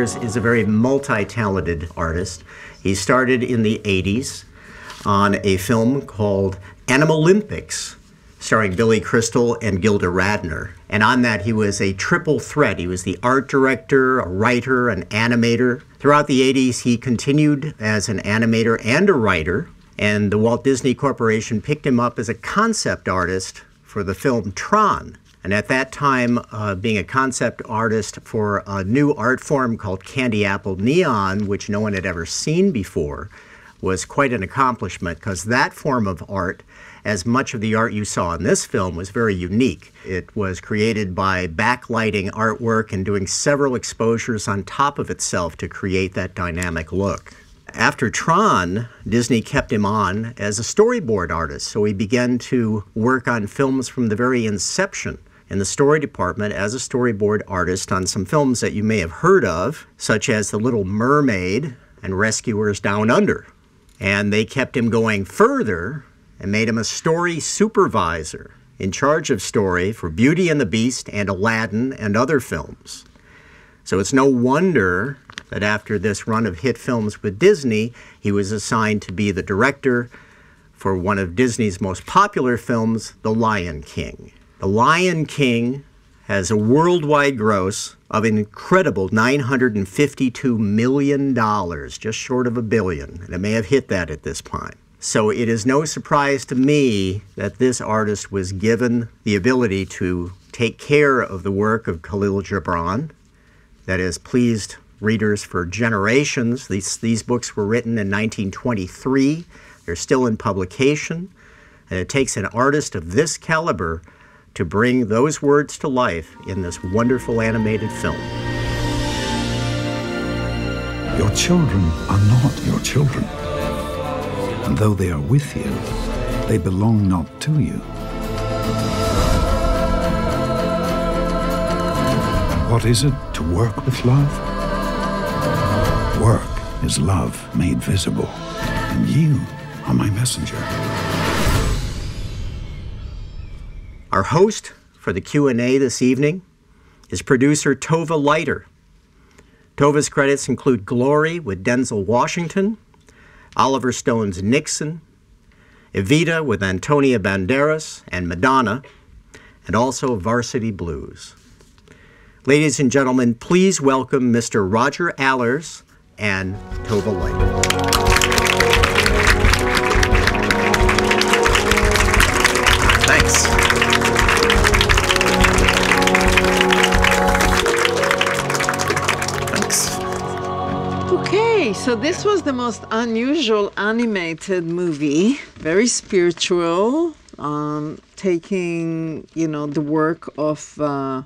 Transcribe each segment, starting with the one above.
Is a very multi talented artist. He started in the 80s on a film called Animalympics, starring Billy Crystal and Gilda Radner. And on that, he was a triple threat. He was the art director, a writer, an animator. Throughout the 80s, he continued as an animator and a writer. And the Walt Disney Corporation picked him up as a concept artist for the film Tron. And at that time, uh, being a concept artist for a new art form called Candy Apple Neon, which no one had ever seen before, was quite an accomplishment because that form of art as much of the art you saw in this film was very unique. It was created by backlighting artwork and doing several exposures on top of itself to create that dynamic look. After Tron, Disney kept him on as a storyboard artist, so he began to work on films from the very inception in the story department as a storyboard artist on some films that you may have heard of, such as The Little Mermaid and Rescuers Down Under. And they kept him going further and made him a story supervisor in charge of story for Beauty and the Beast and Aladdin and other films. So it's no wonder that after this run of hit films with Disney, he was assigned to be the director for one of Disney's most popular films, The Lion King. The Lion King has a worldwide gross of an incredible $952 million, just short of a billion. And it may have hit that at this point. So it is no surprise to me that this artist was given the ability to take care of the work of Kahlil Gibran that has pleased readers for generations. These, these books were written in 1923, they're still in publication, and it takes an artist of this caliber to bring those words to life in this wonderful animated film. Your children are not your children and though they are with you, they belong not to you. What is it to work with love? Work is love made visible, and you are my messenger. Our host for the Q&A this evening is producer Tova Laiter. Tova's credits include Glory with Denzel Washington, Oliver Stone's Nixon, Evita with Antonio Banderas and Madonna, and also Varsity Blues. Ladies and gentlemen, please welcome Mr. Roger Allers and Tova Laiter. So this was the most unusual animated movie, very spiritual, um, taking you know the work of uh,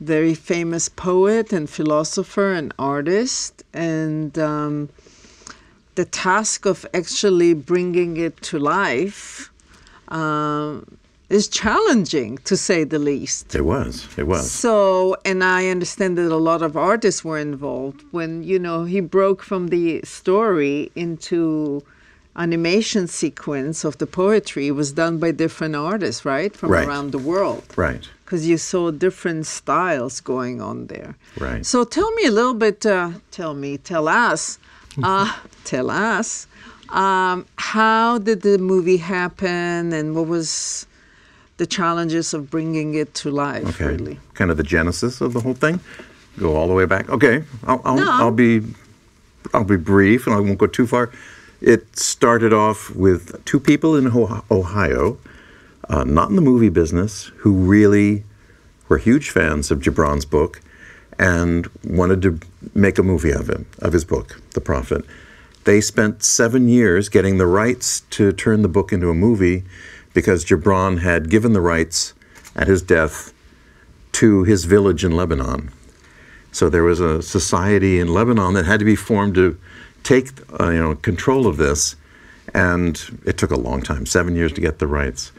very famous poet and philosopher and artist, and um, the task of actually bringing it to life. Um, is challenging to say the least. It was. It was. So, and I understand that a lot of artists were involved when, you know, he broke from the story into animation sequence of the poetry it was done by different artists, right? From right. around the world. Right. Because you saw different styles going on there. Right. So tell me a little bit, uh, tell me, tell us, uh, tell us, um, how did the movie happen and what was the challenges of bringing it to life. Okay, really. kind of the genesis of the whole thing. Go all the way back. Okay, I'll, I'll, no. I'll be I'll be brief and I won't go too far. It started off with two people in Ohio, uh, not in the movie business, who really were huge fans of Gibran's book and wanted to make a movie of him, of his book, The Prophet. They spent seven years getting the rights to turn the book into a movie because Gibran had given the rights at his death to his village in Lebanon. So there was a society in Lebanon that had to be formed to take uh, you know control of this, and it took a long time, seven years to get the rights.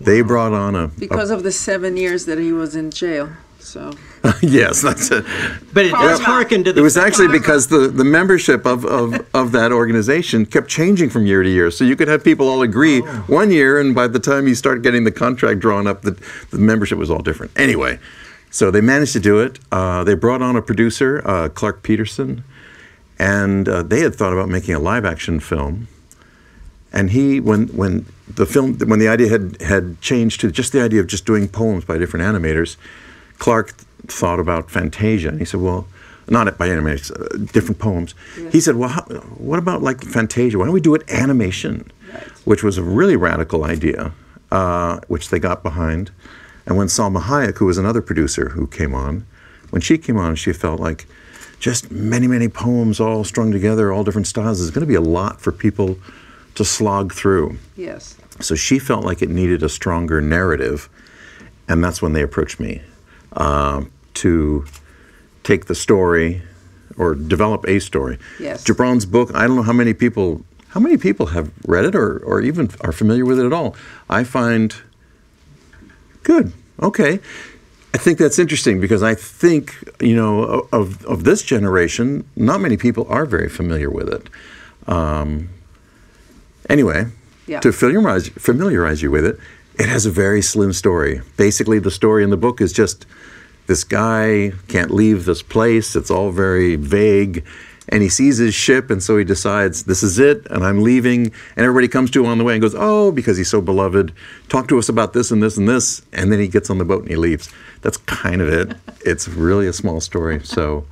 They brought on a because a, of the seven years that he was in jail. So yes, that's it. But it does hearken to the. It was actually because the, the membership of, of, of that organization kept changing from year to year. So you could have people all agree oh. one year, and by the time you start getting the contract drawn up, the, the membership was all different. Anyway, So they managed to do it. Uh, they brought on a producer, uh, Clark Peterson, and uh, they had thought about making a live action film. And he, when when the film, when the idea had had changed to just the idea of just doing poems by different animators, Clark thought about Fantasia, and he said, "Well, not it by animators, uh, different poems." He said, "Well, how, what about like Fantasia? Why don't we do it animation?" Which was a really radical idea, uh, which they got behind. And when Salma Hayek, who was another producer who came on, when she came on, she felt like just many, many poems all strung together, all different styles, is going to be a lot for people to slog through. Yes. So she felt like it needed a stronger narrative, and that's when they approached me uh, to take the story or develop a story. Yes. Gibran's book. I don't know how many people how many people have read it or, or even are familiar with it at all. I find good. Okay. I think that's interesting because I think, you know, of, of this generation, not many people are very familiar with it. Um, anyway, Yeah. to familiarize, familiarize you with it, it has a very slim story. Basically, the story in the book is just this guy can't leave this place. It's all very vague. And he sees his ship, and so he decides, this is it, and I'm leaving. And everybody comes to him on the way and goes, oh, because he's so beloved, talk to us about this and this and this. And then he gets on the boat and he leaves. That's kind of it. It's really a small story. So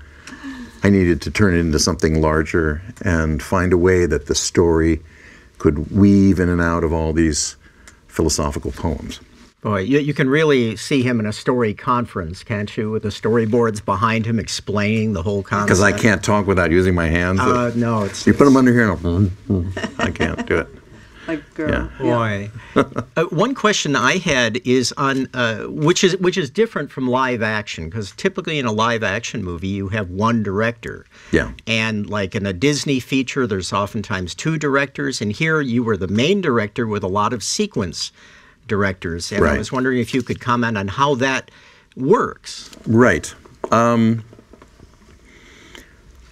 I needed to turn it into something larger and find a way that the story could weave in and out of all these philosophical poems. Boy, you, you can really see him in a story conference, can't you? With the storyboards behind him explaining the whole concept. Because I can't talk without using my hands. Uh, no, it's you put them under here, and I'll, I can't do it. Like girl. Yeah. Boy, uh, one question I had is on uh, which is which is different from live action because typically in a live action movie you have one director. Yeah. And like in a Disney feature, there's oftentimes two directors, and here you were the main director with a lot of sequence directors. And I was wondering if you could comment on how that works. Right. Um,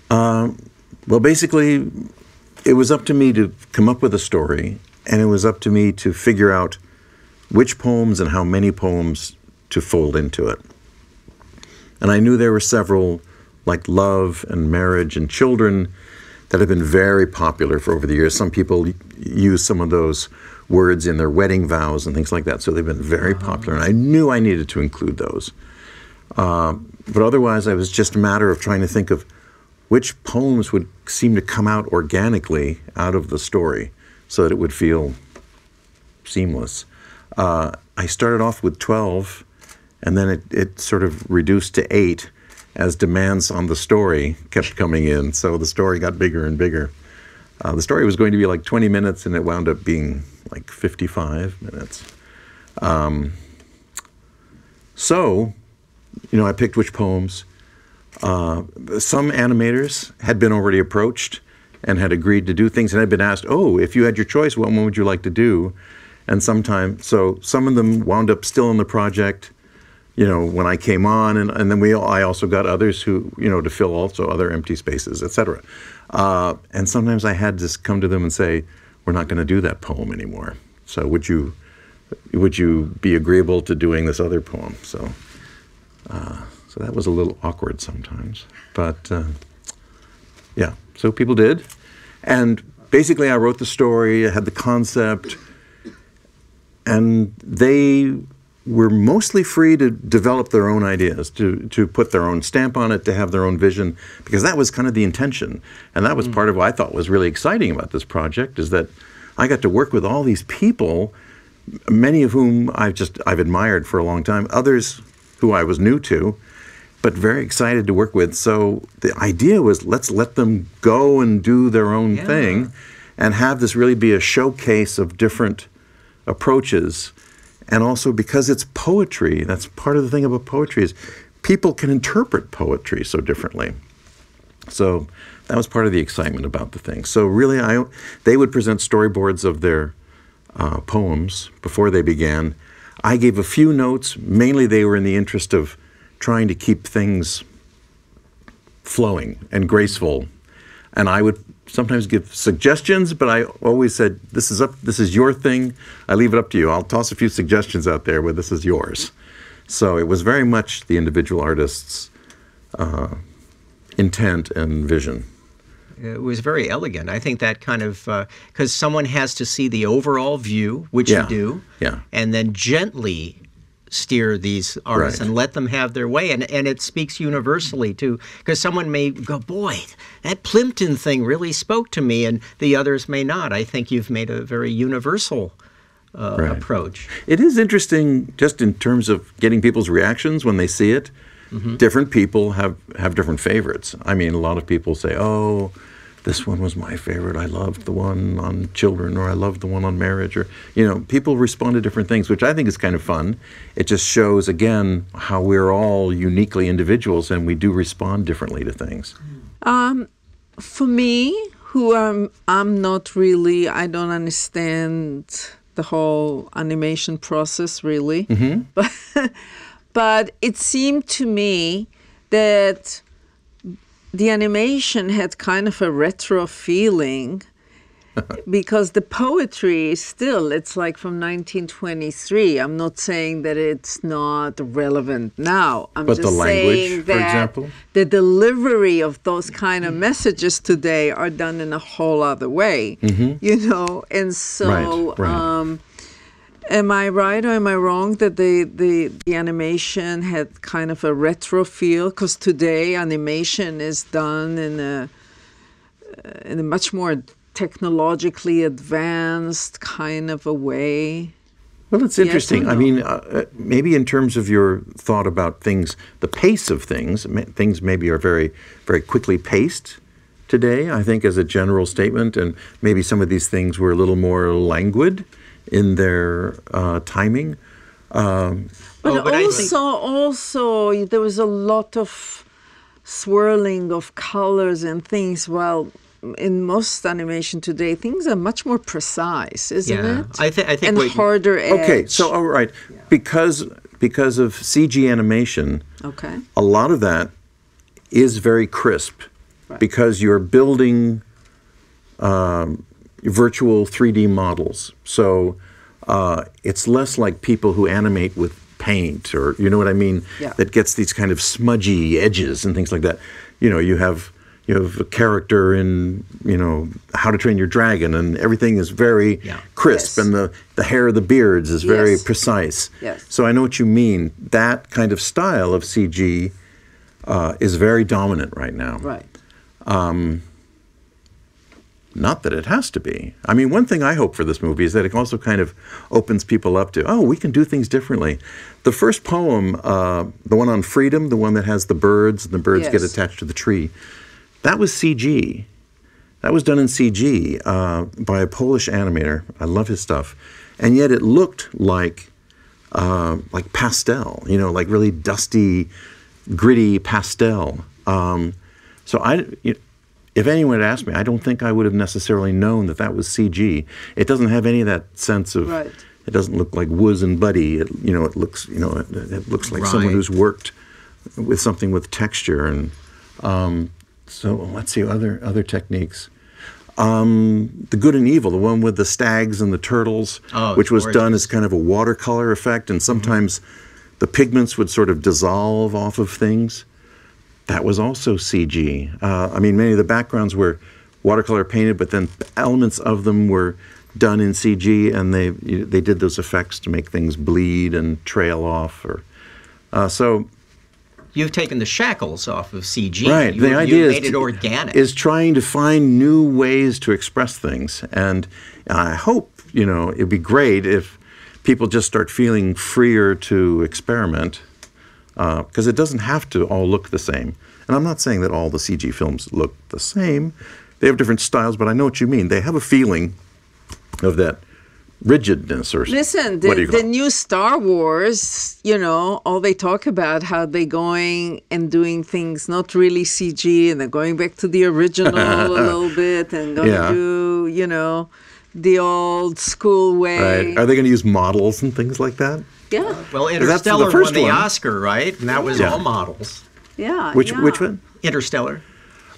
uh, well, basically, it was up to me to come up with a story, and it was up to me to figure out which poems and how many poems to fold into it. And I knew there were several, like love and marriage and children, that have been very popular for over the years. Some people use some of those words in their wedding vows and things like that, so they've been very popular. And I knew I needed to include those. Uh, but otherwise, I was just a matter of trying to think of which poems would seem to come out organically out of the story so that it would feel seamless. Uh, I started off with 12, and then it, it sort of reduced to eight as demands on the story kept coming in. So the story got bigger and bigger. Uh, the story was going to be like 20 minutes, and it wound up being like 55 minutes. Um, so, you know, I picked which poems. Uh, some animators had been already approached and had agreed to do things and had been asked, "Oh, if you had your choice, what one would you like to do?" And sometime, so some of them wound up still in the project. You know, when I came on, and, and then we, I also got others who, you know, to fill also other empty spaces, etc. Uh, and sometimes I had to come to them and say, "We're not going to do that poem anymore. So would you, would you be agreeable to doing this other poem?" So. So that was a little awkward sometimes. But uh, yeah, so people did. And basically, I wrote the story, I had the concept, and they were mostly free to develop their own ideas, to, to put their own stamp on it, to have their own vision, because that was kind of the intention. And that was mm. part of what I thought was really exciting about this project is that I got to work with all these people, many of whom I've just I've admired for a long time, others who I was new to, but very excited to work with. So the idea was let's let them go and do their own Yeah. thing and have this really be a showcase of different approaches. And also because it's poetry, that's part of the thing about poetry is people can interpret poetry so differently. So that was part of the excitement about the thing. So really, I they would present storyboards of their uh, poems before they began. I gave a few notes. Mainly, they were in the interest of trying to keep things flowing and graceful. And I would sometimes give suggestions, but I always said, "This is up. This is your thing. I leave it up to you. I'll toss a few suggestions out there, but this is yours." So it was very much the individual artist's uh, intent and vision. It was very elegant. I think that kind of because someone has to see the overall view, which Yeah. you do, Yeah. and then gently steer these artists Right. and let them have their way. And and it speaks universally too, because someone may go, boy, that Plimpton thing really spoke to me, and the others may not. I think you've made a very universal uh, Right. approach. It is interesting just in terms of getting people's reactions when they see it. Mm-hmm. Different people have, have different favorites. I mean, a lot of people say, oh, this one was my favorite. I loved the one on children, or I loved the one on marriage, or, you know, people respond to different things, which I think is kind of fun. It just shows, again, how we're all uniquely individuals and we do respond differently to things. Um, for me, who I'm, I'm not really, I don't understand the whole animation process really. But, mm-hmm. but it seemed to me that the animation had kind of a retro feeling because the poetry is still it's like from 1923 i'm not saying that it's not relevant now i'm But the just language, saying for that example? the delivery of those kind of messages today are done in a whole other way you know and so Right, right. um am i right or am i wrong that the the, the animation had kind of a retro feel because today animation is done in a uh, in a much more technologically advanced kind of a way Well, it's Yes or interesting. I mean, uh, uh, maybe in terms of your thought about things, the pace of things, things maybe are very, very quickly paced today, I think, as a general statement. And maybe some of these things were a little more languid in their uh, timing. Um, But, Oh, but also, also there was a lot of swirling of colors and things. Well, in most animation today, things are much more precise, isn't Yeah, it? I thi- I think and what- harder edge. okay, so all right, because because of CG animation, okay, a lot of that is very crisp because you're building um, virtual 3D models. So uh, it's less like people who animate with paint or, you know what I mean? Yeah. That gets these kind of smudgy edges and things like that. You know, you have. You have a character in, you know, How to Train Your Dragon, and everything is very Yeah. crisp, Yes. and the, the hair of the beards is very Yes. precise. Yes. So I know what you mean. That kind of style of CG uh, is very dominant right now. right. Not that it has to be. I mean, one thing I hope for this movie is that it also kind of opens people up to, oh, we can do things differently. The first poem, uh, the one on freedom, the one that has the birds and the birds get attached to the tree, that was CG. That was done in CG uh, by a Polish animator. I love his stuff, and yet it looked like uh, like pastel. You know, like really dusty, gritty pastel. Um, so I, you if anyone had asked me, I don't think I would have necessarily known that that was CG. It doesn't have any of that sense of. Right. It doesn't look like Woz and Buddy. It, you know, it looks. You know, it, it looks like someone who's worked with something with texture and. Um, so let's see other other techniques. Um, the good and evil, the one with the stags and the turtles, Oh, which was done as kind of a watercolor effect, and sometimes the pigments would sort of dissolve off of things. That was also CG. Uh, I mean, many of the backgrounds were watercolor painted, but then elements of them were done in CG, and they they did those effects to make things bleed and trail off. Or uh, so, You've taken the shackles off of CG. right. You, the you idea made is it organic. is trying to find new ways to express things, and I hope you know it'd be great if people just start feeling freer to experiment Uh, because it doesn't have to all look the same. And I'm not saying that all the CG films look the same. They have different styles, but I know what you mean. They have a feeling of that rigidness or Listen, the, the new Star Wars, you know, all they talk about how they're going and doing things not really CG and they're going back to the original a little bit and going to Yeah. do, you know, the old school way. Right? Are they going to use models and things like that? Yeah, uh, well, that's the Interstellar first won the one. Oscar, right? And that was Yeah. all models. yeah. Which yeah. which one? Interstellar,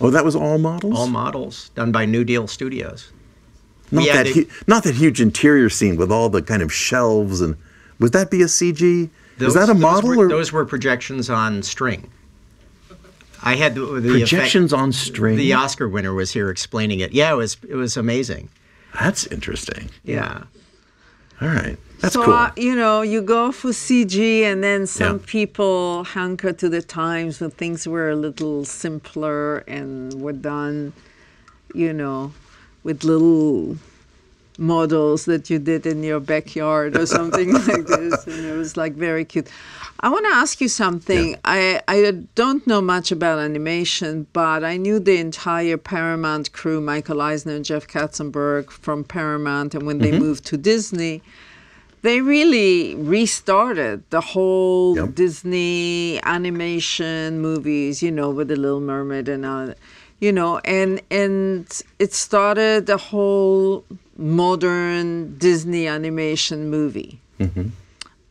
Oh, that was all models. all models, done by New Deal Studios. not Yeah, that they- hu- not that huge interior scene with all the kind of shelves and would that be a CG Is that a model were, or- those were projections on string? I had the, the Projections effect- on string. The Oscar winner was here explaining it. Yeah, it was it was amazing. That's interesting. Yeah. All right. That's so, cool. uh, you know, you go for CG, and then some Yeah. people hunker to the times when things were a little simpler and were done, you know, with little models that you did in your backyard or something like this. And it was like very cute. I want to ask you something. I, I don't know much about animation, but I knew the entire Paramount crew, Michael Eisner and Jeff Katzenberg from Paramount, and when they moved to Disney, they really restarted the whole Yep. Disney animation movies, you know, with the Little Mermaid and all, you know, and and it started the whole modern Disney animation movie.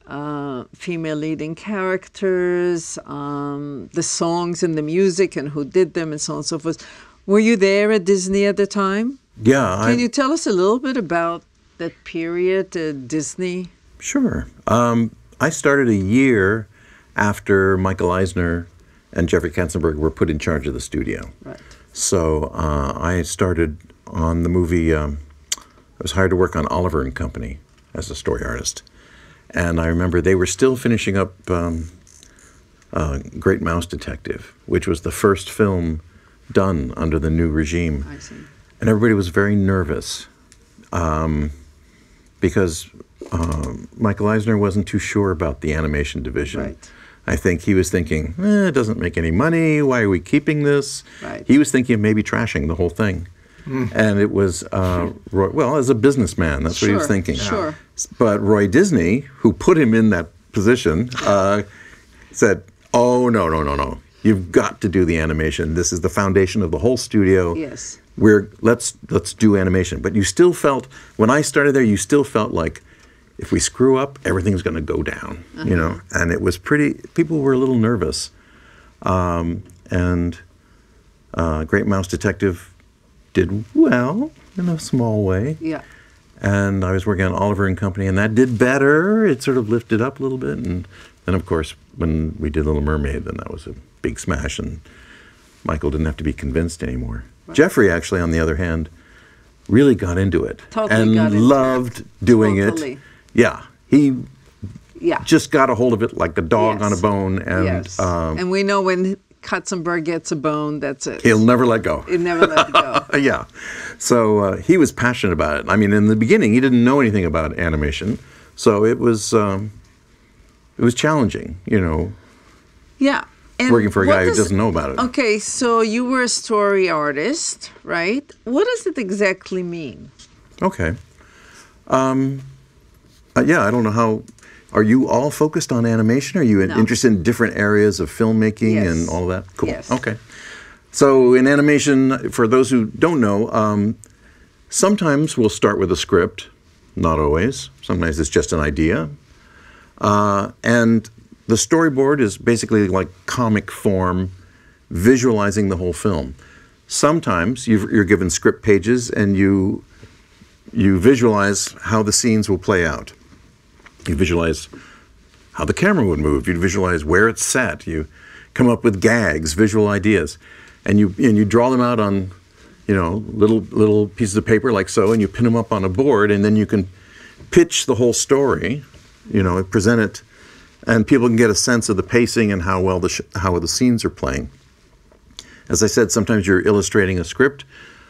Uh, female leading characters, um, the songs and the music, and who did them, and so on and so forth. Were you there at Disney at the time? yeah. I, Can you tell us a little bit about that period at Disney? Sure. Um, I started a year after Michael Eisner and Jeffrey Katzenberg were put in charge of the studio. Right. So uh, I started on the movie. Um, I was hired to work on Oliver and Company as a story artist, and I remember they were still finishing up um, uh, Great Mouse Detective, which was the first film done under the new regime I see. and everybody was very nervous um, because um, Michael Eisner wasn't too sure about the animation division. Right. I think he was thinking, eh, it doesn't make any money. Why are we keeping this? Right. He was thinking of maybe trashing the whole thing. And it was, uh, Roy, well, as a businessman, that's what he was thinking. sure. But Roy Disney, who put him in that position, uh, said, "Oh no, no, no, no! You've got to do the animation. This is the foundation of the whole studio. Yes. We're let's let's do animation." But you still felt when I started there, you still felt like if we screw up, everything's going to go down. You know, and it was pretty. People were a little nervous, um, and uh, Great Mouse Detective did well in a small way Yeah. and I was working on Oliver and Company, and that did better. It sort of lifted up a little bit, and then of course when we did Little Mermaid, then that was a big smash, and Michael didn't have to be convinced anymore. Jeffrey, actually, on the other hand, really got into it Totally and into it. loved doing Totally. it. Yeah, he Yeah. just got a hold of it like a dog on a bone, and yes. um, and we know when Katzenberg gets a bone, that's it. he'll never let go. He'll never let go. Yeah. So uh, he was passionate about it. I mean, in the beginning, he didn't know anything about animation, so it was um, it was challenging, you know, Yeah. And working for a guy who does- doesn't know about it. Okay, so you were a story artist, right? What does it exactly mean? Okay. Um, uh, yeah, I don't know how. Are you all focused on animation? Are you No. interested in different areas of filmmaking Yes. and all that? Cool. Yes. Okay. So in animation, for those who don't know, um, sometimes we'll start with a script. Not always. Sometimes it's just an idea. Uh, and the storyboard is basically like comic form, visualizing the whole film. Sometimes you've, you're given script pages and you you visualize how the scenes will play out. You visualize how the camera would move. You visualize where it's set. You come up with gags, visual ideas, and you and you draw them out on, you know, little little pieces of paper like so, and you pin them up on a board, and then you can pitch the whole story, you know, present it, and people can get a sense of the pacing and how well the how the scenes are playing. As I said, sometimes you're illustrating a script,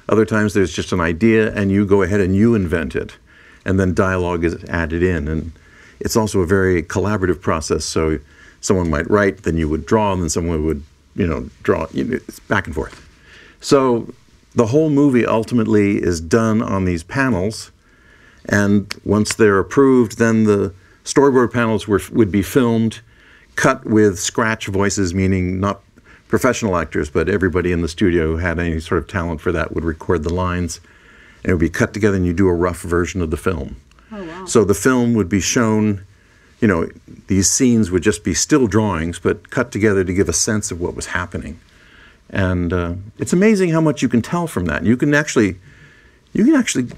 other times there's just an idea and you go ahead and you invent it, and then dialogue is added in. And it's also a very collaborative process. So someone might write, then you would draw, and then someone would, you know, draw. You know, it's back and forth. So the whole movie ultimately is done on these panels, and once they're approved, then the storyboard panels were, would be filmed, cut with scratch voices, meaning not professional actors, but everybody in the studio who had any sort of talent for that would record the lines. And it would be cut together, and you do a rough version of the film. Oh, wow. So the film would be shown, you know, these scenes would just be still drawings, but cut together to give a sense of what was happening. And uh, it's amazing how much you can tell from that. You can actually, you can actually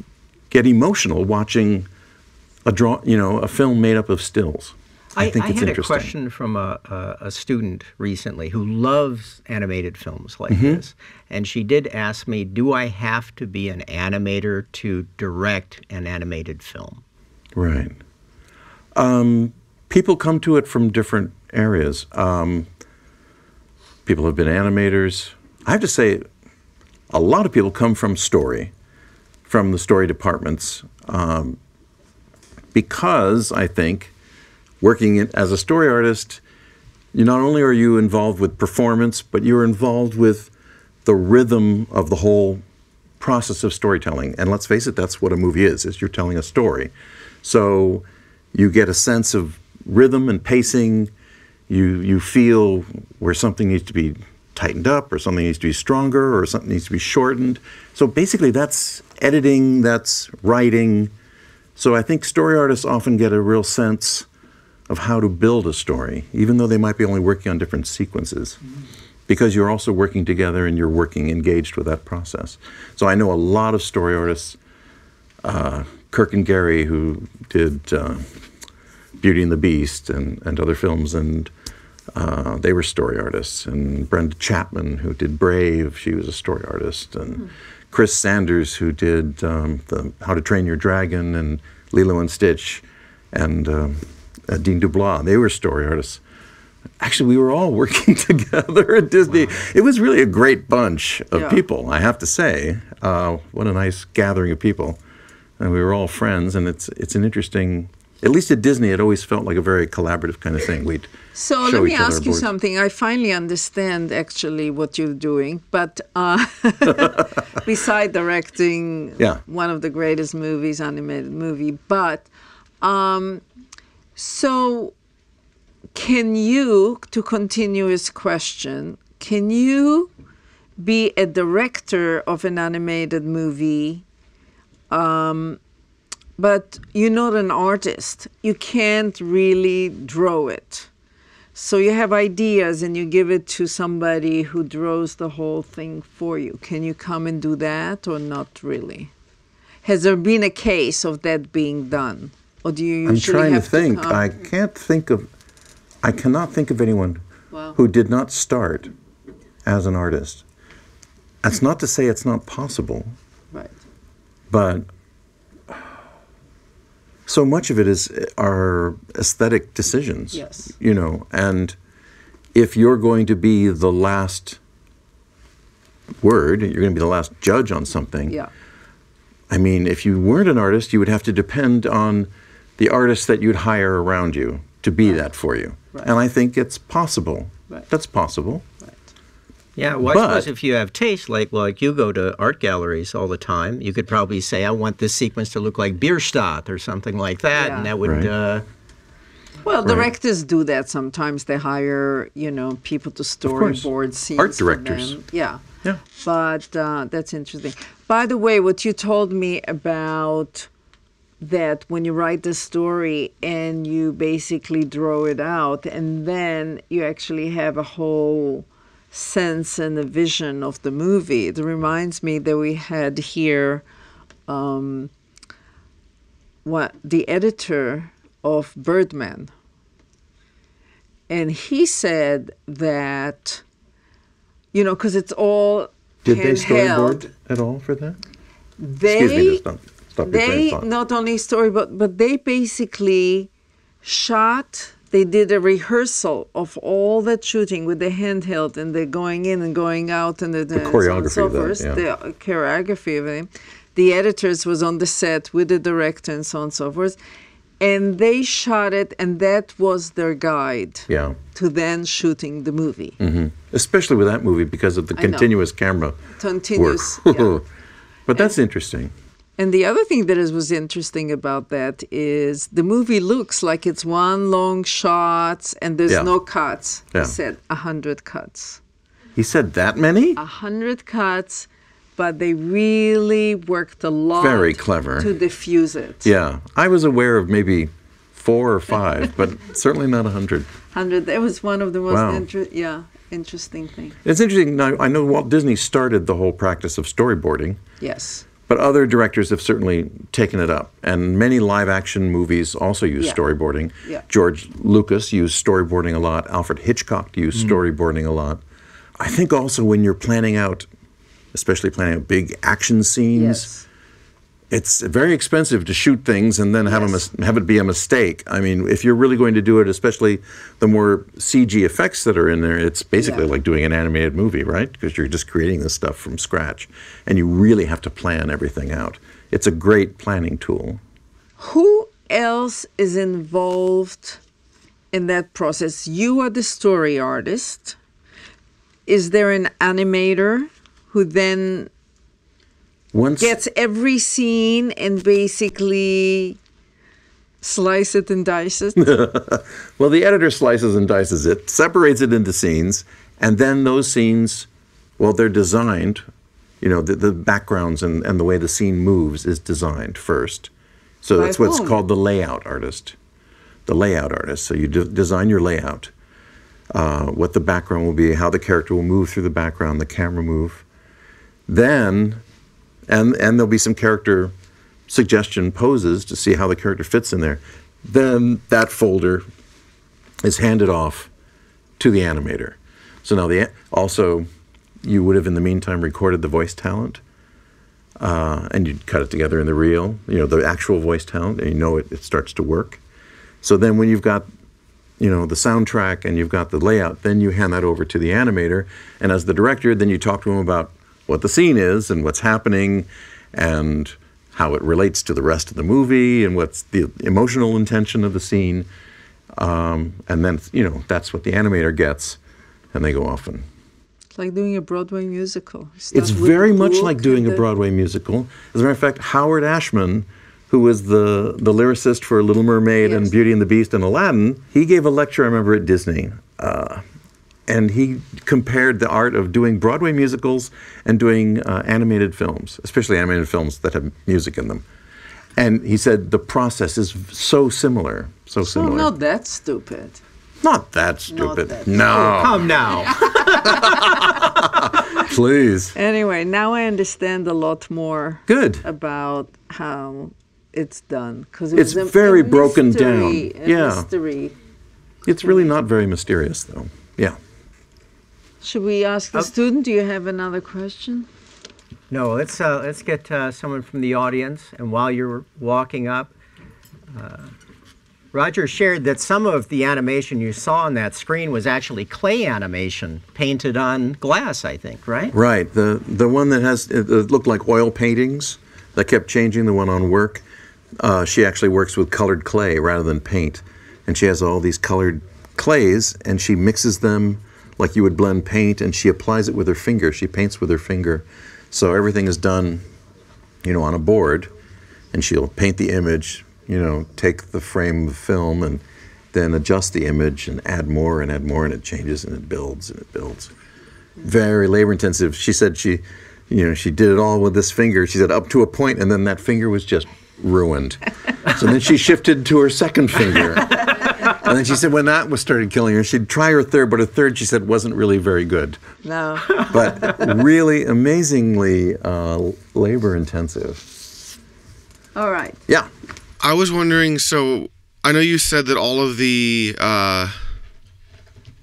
get emotional watching a draw, you know, a film made up of stills. I, think it's had interesting. a question from a, a, a student recently who loves animated films like Mm-hmm. this. And she did ask me, Do I have to be an animator to direct an animated film? Right. Um, people come to it from different areas. Um, people have been animators. I have to say, a lot of people come from story, from the story departments, um, because I think working in, as a story artist, you not only are you involved with performance, but you're involved with the rhythm of the whole process of storytelling. And let's face it, that's what a movie is, is you're telling a story. So you get a sense of rhythm and pacing. You you feel where something needs to be tightened up or something needs to be stronger or something needs to be shortened. So basically that's editing, that's writing. So I think story artists often get a real sense of how to build a story, even though they might be only working on different sequences, because you're also working together and you're working engaged with that process. So I know a lot of story artists, uh, Kirk and Gary, who did uh, Beauty and the Beast and, and other films, and uh, they were story artists. And Brenda Chapman, who did Brave, she was a story artist. And Chris Sanders, who did um, the How to Train Your Dragon and Lilo and Stitch, and um, uh, Dean DeBlois, they were story artists. Actually, we were all working together at Disney. It was really a great bunch of Yeah. people, I have to say. Uh, what a nice gathering of people, and we were all friends. And it's it's an interesting. At least at Disney, it always felt like a very collaborative kind of thing. We'd So let me ask you something. I finally understand actually what you're doing, but uh, beside directing Yeah. one of the greatest movies, animated movie, but um, so can you, to continue his question, can you be a director of an animated movie? Um, but you're not an artist. You can't really draw it. So you have ideas and you give it to somebody who draws the whole thing for you. Can you come and do that or not really? Has there been a case of that being done? Or do you I'm trying to think. come- I can't think of. I cannot think of anyone Wow. who did not start as an artist. That's not to say it's not possible, Right. but so much of it is uh, our aesthetic decisions. Yes. You know, and if you're going to be the last word, you're going to be the last judge on something. Yeah. I mean, if you weren't an artist, you would have to depend on the artists that you'd hire around you to be that for you. Right. And I think it's possible. Right. That's possible. Yeah, well, I suppose if you have taste, like like you go to art galleries all the time, you could probably say, "I want this sequence to look like Bierstadt or something like that," Yeah. and that would. Right. Uh, Well, Right. directors do that sometimes. They hire, you know, people to course. storyboard scenes. Art for directors. them. Yeah. Yeah. But uh, that's interesting. By the way, what you told me about that when you write the story and you basically draw it out, and then you actually have a whole sense and the vision of the movie. It reminds me that we had here um, what the editor of Birdman, and he said that you know because it's all Did they storyboard at all for that? They Excuse me, just stop, stop they not only story but but they basically shot they did a rehearsal of all that shooting with the handheld and the going in and going out and the, the, so choreography so forth, yeah. the choreography of it. The editors was on the set with the director and so on and so forth. And they shot it and that was their guide Yeah. to then shooting the movie. hmm Especially with that movie because of the I know. continuous camera Continuous. work. yeah. but that's interesting. And the other thing that is, was interesting about that is the movie looks like it's one long shot and there's Yeah. no cuts. Yeah. He said a hundred cuts. He said that many? A hundred cuts, but they really worked a lot Very clever. to diffuse it. Yeah. I was aware of maybe four or five, but certainly not a hundred. Hundred that was one of the most Wow. inter- yeah, interesting things. It's interesting. Now, I know Walt Disney started the whole practice of storyboarding, Yes. But other directors have certainly taken it up, and many live action movies also use Yeah. storyboarding. Yeah. George Lucas used storyboarding a lot. Alfred Hitchcock mm-hmm. used storyboarding a lot. I think also when you're planning out, especially planning out big action scenes, Yes. It's very expensive to shoot things and then have a Yes. have it be a mistake. I mean, if you're really going to do it, especially the more CG effects that are in there, it's basically Yeah. like doing an animated movie, right? Because you're just creating this stuff from scratch, and you really have to plan everything out. It's a great planning tool. Who else is involved in that process? You are the story artist. Is there an animator who then Once gets every scene and basically slice it and dice it? Well, the editor slices and dices it, separates it into scenes, and then those scenes, well, they're designed. You know, the, the backgrounds and, and the way the scene moves is designed first. So By that's what's called the layout artist. The layout artist. So you de- design your layout, uh, what the background will be, how the character will move through the background, the camera move. Then, and and there'll be some character suggestion poses to see how the character fits in there. Then that folder is handed off to the animator. So now the also you would have in the meantime recorded the voice talent, uh, and you'd cut it together in the reel. You know the actual voice talent, and you know it, it starts to work. So then when you've got you know the soundtrack and you've got the layout, then you hand that over to the animator, and as the director, then you talk to him about what the scene is and what's happening, and how it relates to the rest of the movie and what's the emotional intention of the scene. Um, and then, you know, that's what the animator gets, and they go off and. It's like doing a Broadway musical. It's very much like doing a Broadway musical. As a matter of fact, Howard Ashman, who was the, the lyricist for Little Mermaid and Beauty and the Beast and Aladdin, he gave a lecture, I remember, at Disney. Uh, and he compared the art of doing Broadway musicals and doing uh, animated films, especially animated films that have music in them. And he said the process is so similar, so So similar. not that stupid. Not that stupid. that no, Come now. please. Anyway, now I understand a lot more Good. about how it's done because It's a, very a broken down. A Yeah. mystery. It's really not very mysterious, though. Yeah. Should we ask the Uh, student? Do you have another question? No, let's uh, let's get uh, someone from the audience. And while you're walking up, uh, Roger shared that some of the animation you saw on that screen was actually clay animation painted on glass. I think, right? Right. The the one that has it, it looked like oil paintings that kept changing. The one on work, uh, she actually works with colored clay rather than paint, and she has all these colored clays, and she mixes them like you would blend paint, and she applies it with her finger. She paints with her finger, so everything is done, you know, on a board, and she'll paint the image. You know, take the frame of film and then adjust the image and add more and add more, and it changes and it builds and it builds very labor intensive. She said she, you know, she did it all with this finger. She said up to a point, and then that finger was just ruined. so then she shifted to her second finger. And then she said when that was started killing her, she'd try her third, but her third, she said, wasn't really very good. No. But really amazingly uh, labor intensive. All right. Yeah. I was wondering. So I know you said that all of the uh,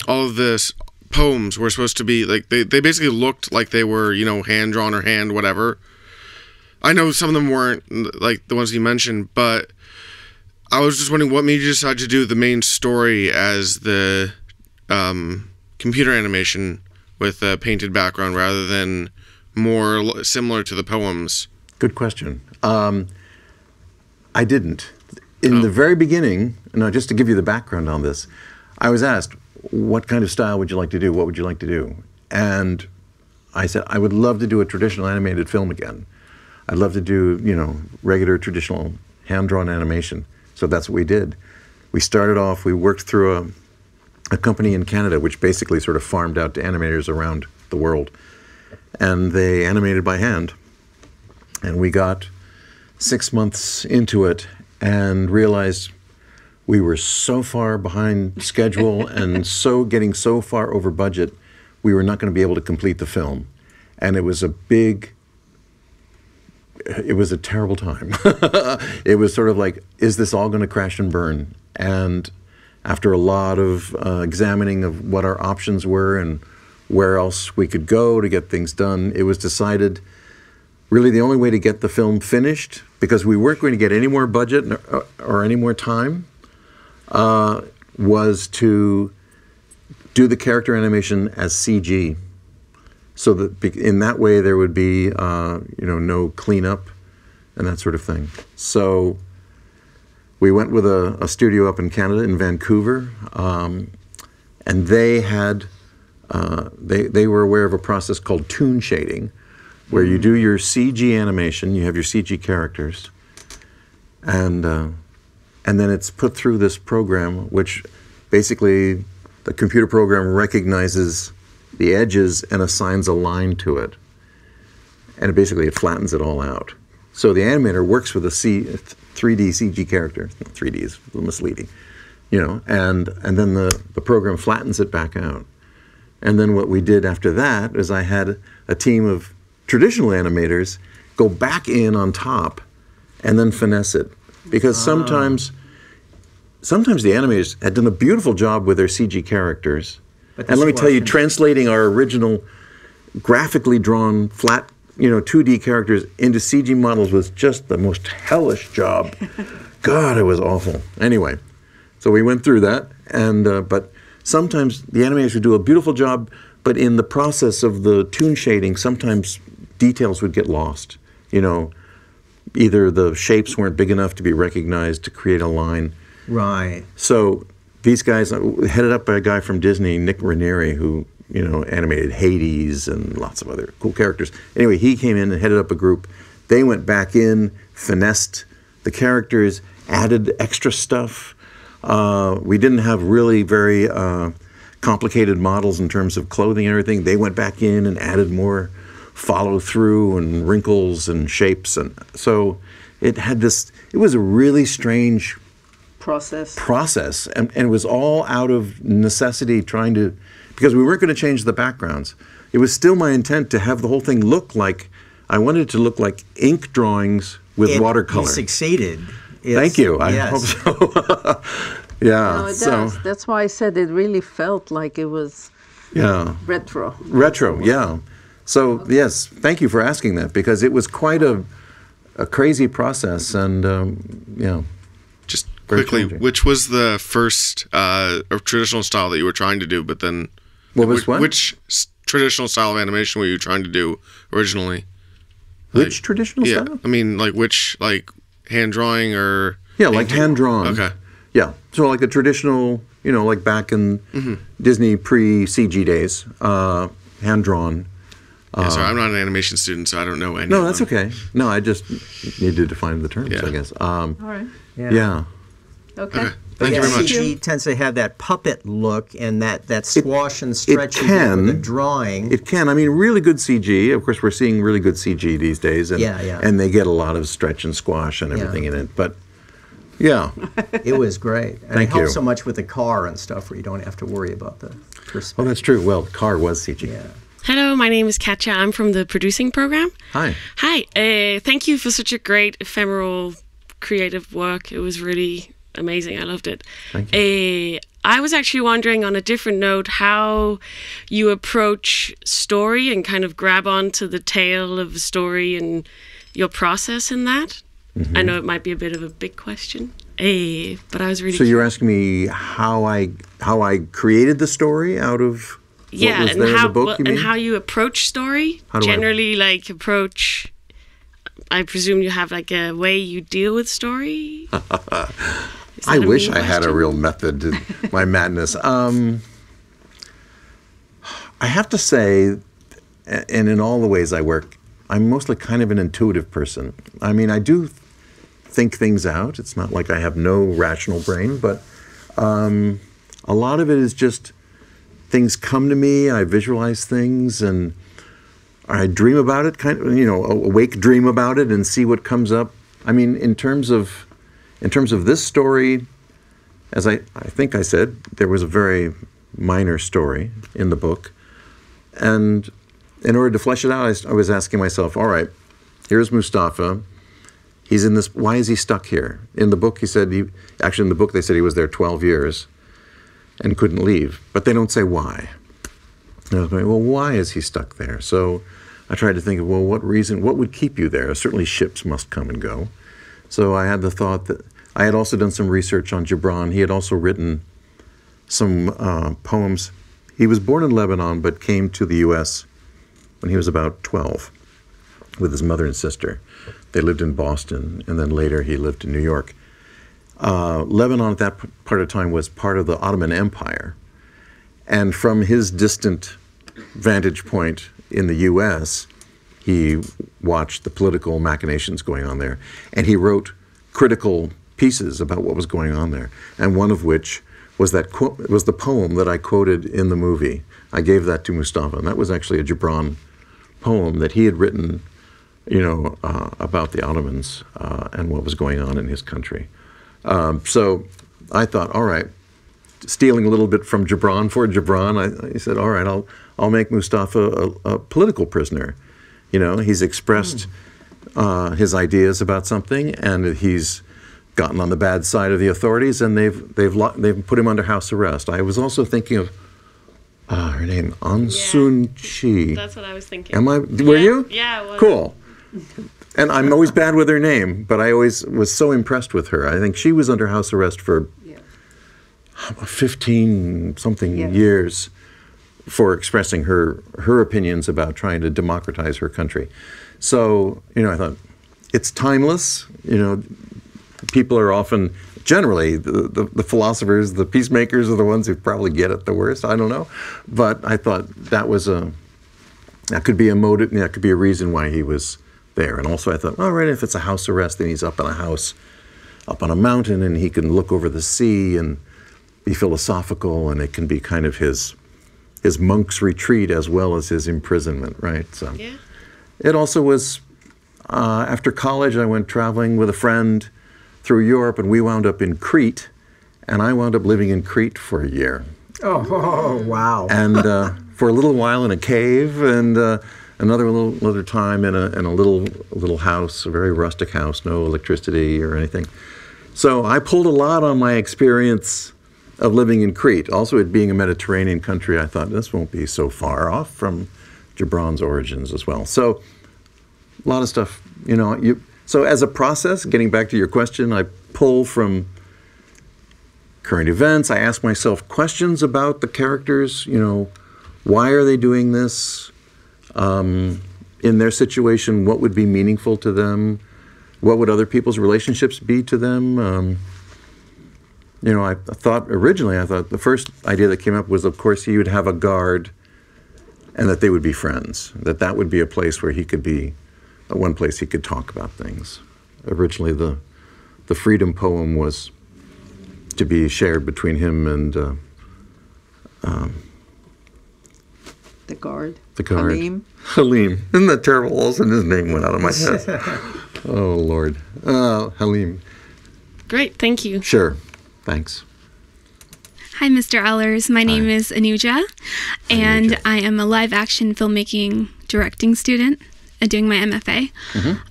all of this poems were supposed to be like they, they basically looked like they were you know hand drawn or hand whatever. I know some of them weren't like the ones you mentioned, but I was just wondering what made you decide to do the main story as the um, computer animation with a painted background rather than more similar to the poems. Good question. Um, I didn't. In the very beginning, now just to give you the background on this, I was asked, what kind of style would you like to do? What would you like to do? And I said, I would love to do a traditional animated film again. I'd love to do, you know, regular traditional hand-drawn animation. So that's what we did. We started off, we worked through a, a company in Canada, which basically sort of farmed out to animators around the world. And they animated by hand. And we got six months into it and realized we were so far behind schedule and so getting so far over budget, we were not going to be able to complete the film. And it was a big it was a terrible time. it was sort of like, is this all going to crash and burn? And after a lot of uh, examining of what our options were and where else we could go to get things done, it was decided really the only way to get the film finished, because we weren't going to get any more budget or, or any more time, uh, was to do the character animation as CG. So that in that way there would be uh, you know no cleanup and that sort of thing. So we went with a, a studio up in Canada in Vancouver, um, and they had uh, they they were aware of a process called toon shading, where you do your CG animation, you have your CG characters, and uh, and then it's put through this program, which basically the computer program recognizes the edges and assigns a line to it, and it basically it flattens it all out. So the animator works with a C, 3D CG character. 3D is misleading, you know, and and then the the program flattens it back out. And then what we did after that is I had a team of traditional animators go back in on top and then finesse it. Because sometimes sometimes the animators had done a beautiful job with their CG characters. But And let me tell you, translating our original graphically drawn flat, you know, 2D characters into CG models was just the most hellish job. God, it was awful. Anyway, so we went through that, and uh, but sometimes the animators would do a beautiful job, but in the process of the toon shading, sometimes details would get lost. You know, either the shapes weren't big enough to be recognized to create a line. Right. So these guys, headed up by a guy from Disney, Nick Ranieri, who you know animated Hades and lots of other cool characters. Anyway, he came in and headed up a group. They went back in, finessed the characters, added extra stuff. Uh, we didn't have really very uh, complicated models in terms of clothing and everything. They went back in and added more follow through and wrinkles and shapes, and so it had this. It was a really strange Process. process and, and it was all out of necessity trying to because we weren't going to change the backgrounds it was still my intent to have the whole thing look like i wanted it to look like ink drawings with It- watercolor You succeeded. It's- thank you i yes. hope so yeah No, it so does. That's why I said it really felt like it was yeah retro. retro yeah so yes thank you for asking that because it was quite a a crazy process and um, yeah Just Very quickly, challenging. which was the first uh, of traditional style that you were trying to do, but then What was which, what? which traditional style of animation were you trying to do originally? which traditional Yeah, style I mean, like which like hand drawing or Yeah, like hand drawn. Okay. Yeah, so like a traditional, you know, like back in Mm-hmm. Disney pre CG days, uh, hand drawn. Yeah, sorry, I'm not an animation student, so I don't know any. No, of that's okay. No, I just need to define the terms, Yeah. I guess. Um, All right. yeah. Okay. Okay. Thank yeah, you very much. CG tends to have that puppet look and that, that squash and stretch you get can. the drawing. It can. I mean, really good CG. Of course, we're seeing really good CG these days, and Yeah, yeah. and they get a lot of stretch and squash and everything in it. But yeah, it was great. And Thank it helps you. so much with the car and stuff where you don't have to worry about the perspective. well, that's true. Well, the car was CG. yeah. Hello, my name is Katja. I'm from the producing program. Hi. Hi, uh, thank you for such a great ephemeral creative work. It was really amazing. I loved it. Thank Uh, I was actually wondering on a different note how you approach story and kind of grab onto the tail of a story and your process in that. Mm-hmm. I know it might be a bit of a big question, uh, but I was really So you're asking me how I how I created the story out of yeah, and how book? well, you and how you approach story. How do I- Generally, like approach. I presume you have like a way you deal with story. I wish I had a real method to my madness. Um, I have to say, and in all the ways I work, I'm mostly kind of an intuitive person. I mean, I do think things out. It's not like I have no rational brain, but um, a lot of it is just things come to me. I visualize things and I dream about it, kind of, you know, awake dream about it and see what comes up. I mean, in terms of, in terms of this story, as I, I think I said, there was a very minor story in the book. And in order to flesh it out, I was asking myself, all right, here's Mustafa. He's in this. Why is he stuck here? In the book, he said he actually in the book they said he was there 12 years and couldn't leave, but they don't say why. And I was going, well, why is he stuck there? So I tried to think of, well, what reason, what would keep you there? Certainly ships must come and go. So I had the thought that I had also done some research on Gibran. He had also written some uh, poems. He was born in Lebanon, but came to the U.S. when he was about 12 with his mother and sister. They lived in Boston, and then later he lived in New York. Uh, Lebanon at that part of time was part of the Ottoman Empire. And from his distant vantage point in the U.S., he watched the political machinations going on there, and he wrote critical pieces about what was going on there. And one of which was that was the poem that I quoted in the movie. I gave that to Mustafa, and that was actually a Gibran poem that he had written, you know, uh, about the Ottomans uh, and what was going on in his country. Um, so I thought, all right, stealing a little bit from Gibran for Gibran, I, I said, all right, I'll I'll make Mustafa a, a political prisoner. You know, he's expressed uh, his ideas about something, and he's gotten on the bad side of the authorities, and they've they've they've put him under house arrest. I was also thinking of uh, her name, Aung San Chi. That's what I was thinking. Am I? Were Yeah, you? yeah, I. Cool. And I'm always bad with her name, but I always was so impressed with her. I think she was under house arrest for 15 something years for expressing her her opinions about trying to democratize her country. So, you know, I thought it's timeless. You know, people are often generally the, the, the philosophers, the peacemakers are the ones who probably get it the worst. I don't know. But I thought that was a that could be a motive, that could be a reason why he was there. And also I thought, all right, if it's a house arrest, then he's up in a house up on a mountain and he can look over the sea and be philosophical and it can be kind of his his monk's retreat as well as his imprisonment, right? So Yeah. it also was uh, after college. I went traveling with a friend through Europe, and we wound up in Crete, and I wound up living in Crete for a year, Oh, wow. and uh, for a little while in a cave, and uh, another little another time in a in a little little house, a very rustic house, no electricity or anything. So I pulled a lot on my experience of living in Crete. Also, it being a Mediterranean country, I thought this won't be so far off from Gibran's origins as well. So, a lot of stuff, you know. You, so, as a process, getting back to your question, I pull from current events. I ask myself questions about the characters. You know, why are they doing this? Um, in their situation, what would be meaningful to them? What would other people's relationships be to them? Um, you know, I, I thought originally, I thought the first idea that came up was, of course, he would have a guard and that they would be friends, that that would be a place where he could be, uh, one place he could talk about things. Originally, the, the freedom poem was to be shared between him and uh, The guard. the guard. Halim. Halim. Isn't that terrible? All of a sudden his name went out of my head. oh, Lord. Uh, Halim. Great, thank you. Sure. Thanks. Hi, Mr. Allers. My name is Anuja, and Anuja. I am a live action filmmaking directing student uh, doing my MFA.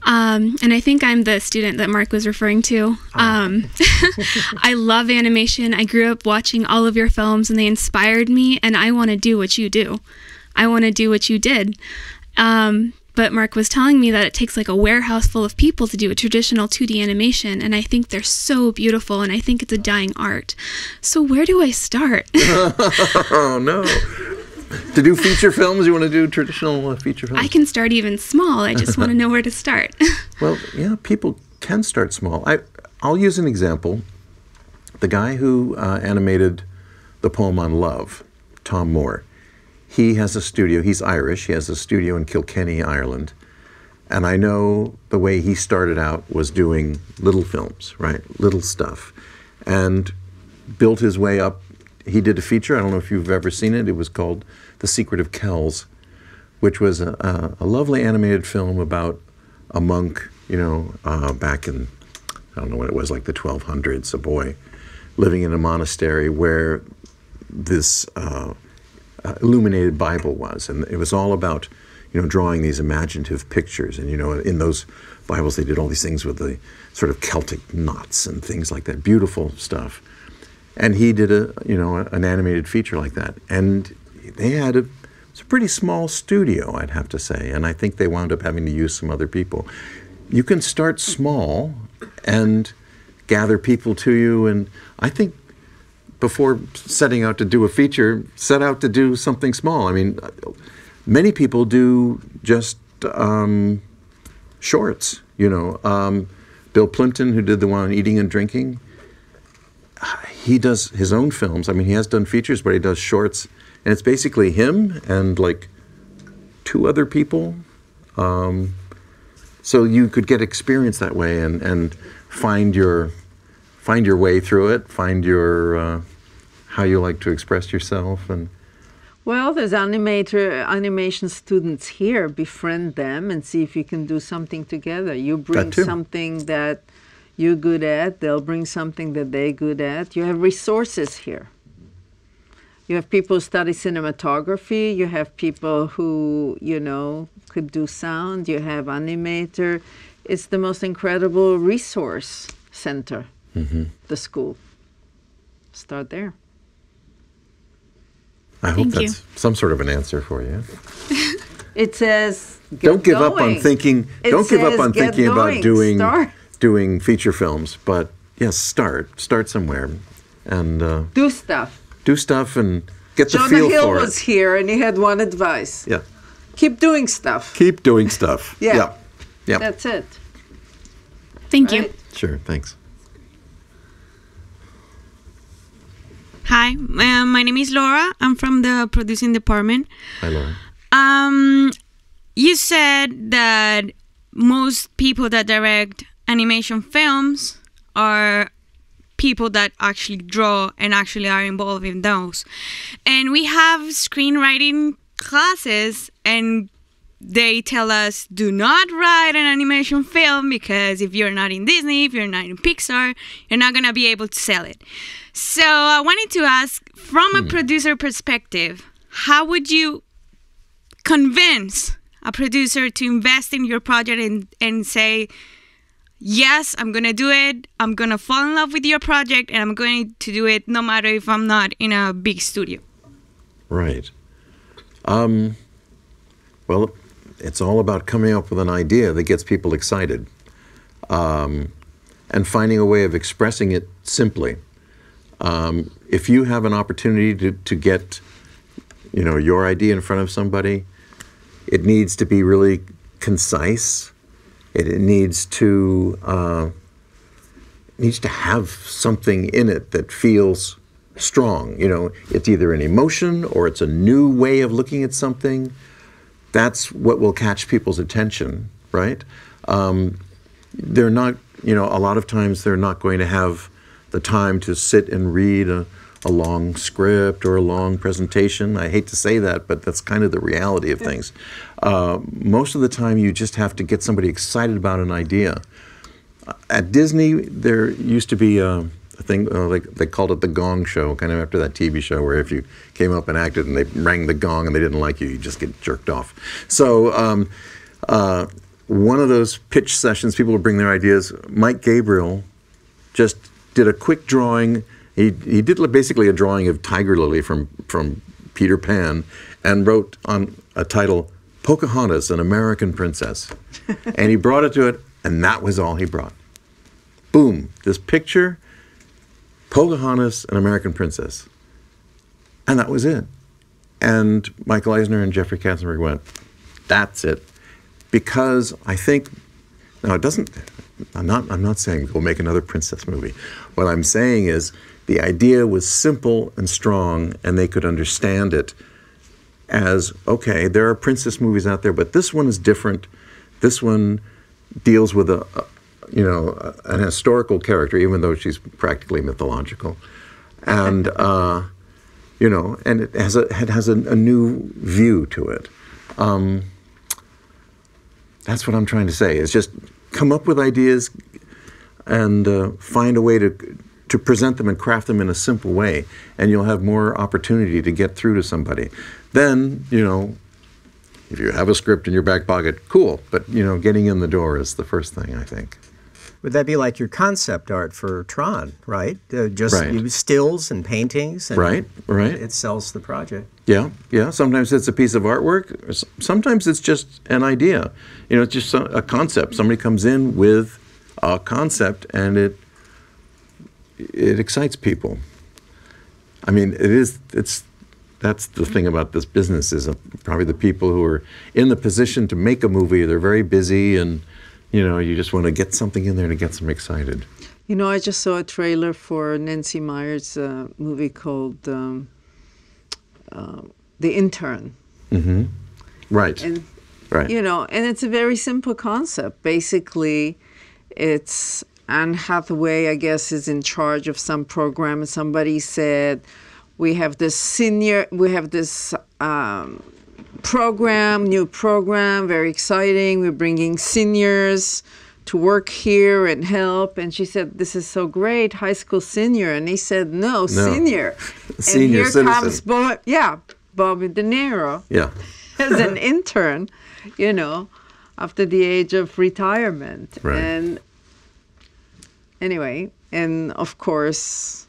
Um, and I think I'm the student that Mark was referring to. Um, I love animation. I grew up watching all of your films, and they inspired me, and I want to do what you do. I want to do what you did. Um, but Mark was telling me that it takes like a warehouse full of people to do a traditional 2D animation, and I think they're so beautiful, and I think it's a dying art. So where do I start? Oh, no. to do feature films, you want to do traditional uh, feature films? I can start even small. I just want to know where to start. Well, yeah, people can start small. I, I'll use an example. The guy who uh, animated the poem on love, Tom Moore, he has a studio. He's Irish. He has a studio in Kilkenny, Ireland. And I know the way he started out was doing little films, right? Little stuff. And built his way up. He did a feature. I don't know if you've ever seen it. It was called The Secret of Kells which was a, a, lovely animated film about a monk, you know, uh, back in, I don't know what it was, like the 1200s, a boy living in a monastery where this uh, illuminated Bible was. And it was all about you know, drawing these imaginative pictures. And, you know, in those Bibles, they did all these things with the sort of Celtic knots and things like that. Beautiful stuff. And he did a, you know, an animated feature like that. And they had a, it's a pretty small studio, I'd have to say. And I think they wound up having to use some other people. You can start small and gather people to you. And I think before setting out to do a feature, set out to do something small. I mean, many people do just um, shorts, you know. Um, Bill Plympton, who did the one on eating and drinking, he does his own films. I mean, he has done features, but he does shorts. And it's basically him and like two other people. Um, so you could get experience that way and, and find your find your way through it, find your uh, how you like to express yourself, and Well, there's animator animation students here. Befriend them and see if you can do something together. You bring too. something that you're good at. They'll bring something that they're good at. You have resources here. You have people who study cinematography. You have people who you know could do sound. You have animator. It's the most incredible resource center. The school. Start there. I hope Thank you. that's some sort of an answer for you. It says. Get don't give up on thinking. It don't give up on thinking going. about doing Start. doing feature films. But yes, start start somewhere, and uh, Do stuff. do stuff and get the Jonah feel Hill for was here and he had one advice. Yeah, Keep doing stuff. keep doing stuff. Yeah. yeah, yeah. That's it. Thank you. Sure. Thanks. Hi, uh, my name is Laura. I'm from the producing department. Hi, Laura. Um, you said that most people that direct animation films are people that actually draw and actually are involved in those. And we have screenwriting classes and they tell us do not write an animation film because if you're not in Disney, if you're not in Pixar, you're not going to be able to sell it. So I wanted to ask from a producer perspective, how would you convince a producer to invest in your project and, and say, yes, I'm going to do it. I'm going to fall in love with your project and I'm going to do it no matter if I'm not in a big studio. Right. Um, well, it's all about coming up with an idea that gets people excited um, and finding a way of expressing it simply. Um, if you have an opportunity to, to get, you know, your idea in front of somebody, it needs to be really concise. It, it needs to uh, needs to have something in it that feels strong. You know, it's either an emotion or it's a new way of looking at something. That's what will catch people's attention, right? Um, they're not, you know, a lot of times they're not going to have the time to sit and read a, a long script or a long presentation. I hate to say that, but that's kind of the reality of things. Uh, most of the time, you just have to get somebody excited about an idea. At Disney, there used to be a, a thing, uh, like they called it the Gong Show, kind of after that TV show, where if you came up and acted and they rang the gong and they didn't like you, you just get jerked off. So, um, uh, one of those pitch sessions, people would bring their ideas. Mike Gabriel just did a quick drawing. He, he did basically a drawing of Tiger Lily from, from Peter Pan and wrote on a title, Pocahontas, an American Princess. and he brought it to it, and that was all he brought. Boom, this picture, Pocahontas, an American Princess. And that was it. And Michael Eisner and Jeffrey Katzenberg went, that's it. Because I think, now it doesn't, I'm not, I'm not saying we'll make another princess movie. What I'm saying is the idea was simple and strong, and they could understand it as okay, there are princess movies out there, but this one is different. This one deals with a you know, an historical character, even though she's practically mythological, and uh, you know, and it has a it has a, a new view to it. Um, that's what I'm trying to say. Is just come up with ideas and uh, find a way to to present them and craft them in a simple way, and you'll have more opportunity to get through to somebody. Then you know, if you have a script in your back pocket, cool. But you know, getting in the door is the first thing I think. Would that be like your concept art for Tron, right? Uh, just Right. stills and paintings. And Right, right. It sells the project. Yeah, yeah. Sometimes it's a piece of artwork. Sometimes it's just an idea. You know, it's just a a concept. Somebody comes in with a concept, and it it excites people. I mean, it is. It's that's the thing about this business is probably the people who are in the position to make a movie. They're very busy, and you know, you just want to get something in there to get them excited. You know, I just saw a trailer for Nancy Meyers' uh, movie called um, uh, The Intern. Right. And right. you know, and it's a very simple concept. Basically, it's Anne Hathaway, I guess, is in charge of some program, and somebody said, "We have this senior, we have this um, program, new program, very exciting. We're bringing seniors." To work here and help, and she said, "This is so great, high school senior." And he said, "No, senior." senior. and here citizen. comes Bob, yeah, Bobby De Niro yeah. as an intern, you know, after the age of retirement. Right. And anyway, and of course,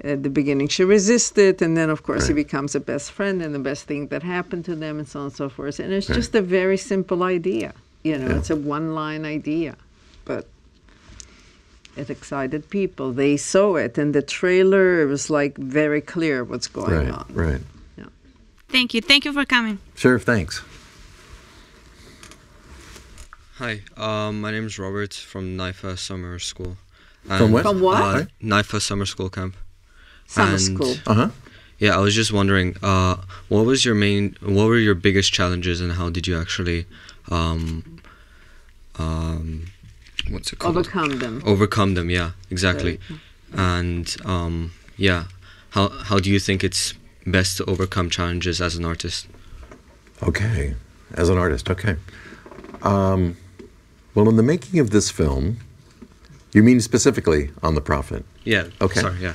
at the beginning she resisted, and then of course he becomes a best friend and the best thing that happened to them, and so on and so forth. And it's just a very simple idea, you know, Yeah. it's a one-line idea, but. It excited people. They saw it and the trailer. It was like very clear what's going Right. on. Right. Thank you. Thank you for coming. Sure. Thanks. Hi, um, my name is Robert from NYFA Summer School. From what? From what? Uh, NYFA Summer School Camp. Summer And- school. Uh huh. Yeah, I was just wondering, uh, what was your main, what were your biggest challenges, and how did you actually, um, um, what's it called? Overcome them. Overcome them. Yeah, exactly. And um, yeah, how how do you think it's best to overcome challenges as an artist? Okay, as an artist, okay. Um, well, in the making of this film, you mean specifically on the Prophet? Yeah. Okay. Sorry. Yeah.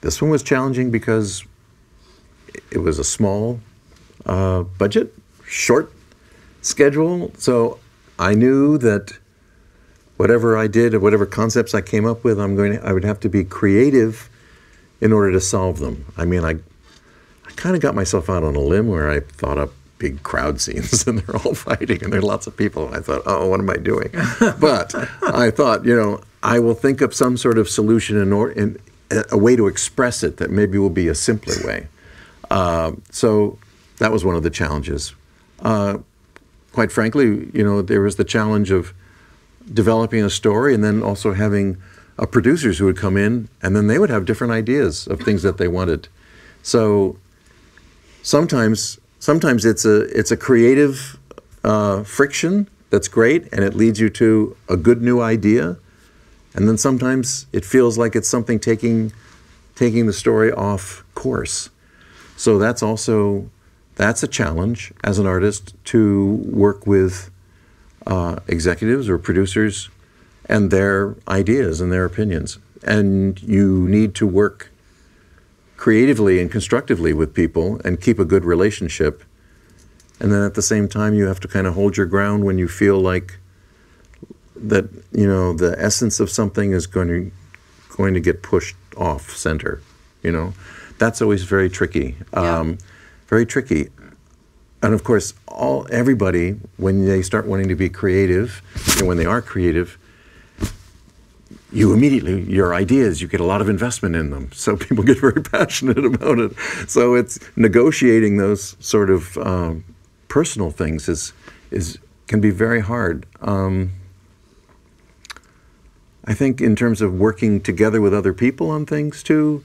This one was challenging because it was a small uh, budget, short schedule. So I knew that whatever I did or whatever concepts I came up with, I'm going to, I would have to be creative in order to solve them. I mean, I, I kind of got myself out on a limb where I thought up big crowd scenes and they're all fighting and there are lots of people. And I thought, oh, what am I doing? but I thought, you know, I will think of some sort of solution in, or, in a- way to express it that maybe will be a simpler way. Uh, so that was one of the challenges. Uh, quite frankly, you know, there was the challenge of developing a story and then also having uh, producers who would come in and then they would have different ideas of things that they wanted. So sometimes sometimes it's a it's a creative uh, friction that's great and it leads you to a good new idea, and then sometimes it feels like it's something taking taking the story off course. So that's also that's a challenge as an artist to work with uh, executives or producers and their ideas and their opinions. And you need to work creatively and constructively with people and keep a good relationship. And then at the same time, you have to kind of hold your ground when you feel like that, you know, the essence of something is going to going to get pushed off center. You know, that's always very tricky. Um, very tricky. And of course, all everybody when they start wanting to be creative, and when they are creative, you immediately your ideas you get a lot of investment in them so people get very passionate about it so it's negotiating those sort of um, personal things is is can be very hard um, i think in terms of working together with other people on things too